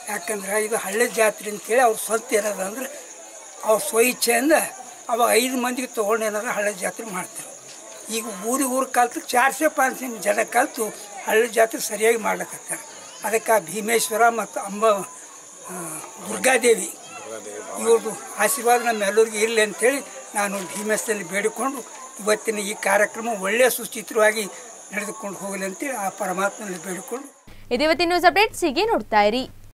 ಯಾಕಂದ್ರೆ ಇದು ಹಳ್ಳಿ ಜಾತ್ರೆ ಅಂತೇಳಿ ಅವ್ರು ಸ್ವಂತ ಅಂದ್ರೆ ಅವ್ರ ಸ್ವಇಚ್ಛೆಯಿಂದ ಅವ ಐದು ಮಂದಿಗೆ ತಗೊಂಡು ಏನಾರ ಹಳ್ಳಿ ಜಾತ್ರೆ ಮಾಡ್ತಾರೆ ಈಗ ಊರಿಗೆ ಊರು ಕಲ್ತು ಚಾರ್ಸೆ ಪಾನ್ಸೆ ಜನ ಕಲ್ತು ಹಳ್ಳಿ ಜಾತ್ರೆ ಸರಿಯಾಗಿ ಮಾಡ್ಲಕತ್ತಾರೆ. ಅದಕ್ಕೆ ಭೀಮೇಶ್ವರ ಮತ್ತು ಅಂಬ ದುರ್ಗಾದೇವಿ. ಇವ್ರದ್ದು ಆಶೀರ್ವಾದ ನಮ್ಮೆಲ್ಲರಿಗೂ ಇರಲಿ ಅಂತೇಳಿ ನಾನು ಭೀಮಸ್ಥಲ್ಲಿ ಬೇಡಿಕೊಂಡು ಇವತ್ತಿನ ಈ ಕಾರ್ಯಕ್ರಮ ಒಳ್ಳೆಯ ಸುಚಿತ್ರವಾಗಿ ನಡೆದುಕೊಂಡು ಹೋಗಲಿ ಅಂತೇಳಿ ಆ ಪರಮಾತ್ಮನಲ್ಲಿ ಬೇಡಿಕೊಂಡು. ಇದಿವತ್ತಿನ ನ್ಯೂಸ್ ಅಪ್ಡೇಟ್ಸ್ ಹೀಗೆ ನೋಡ್ತಾ ಇರಿ.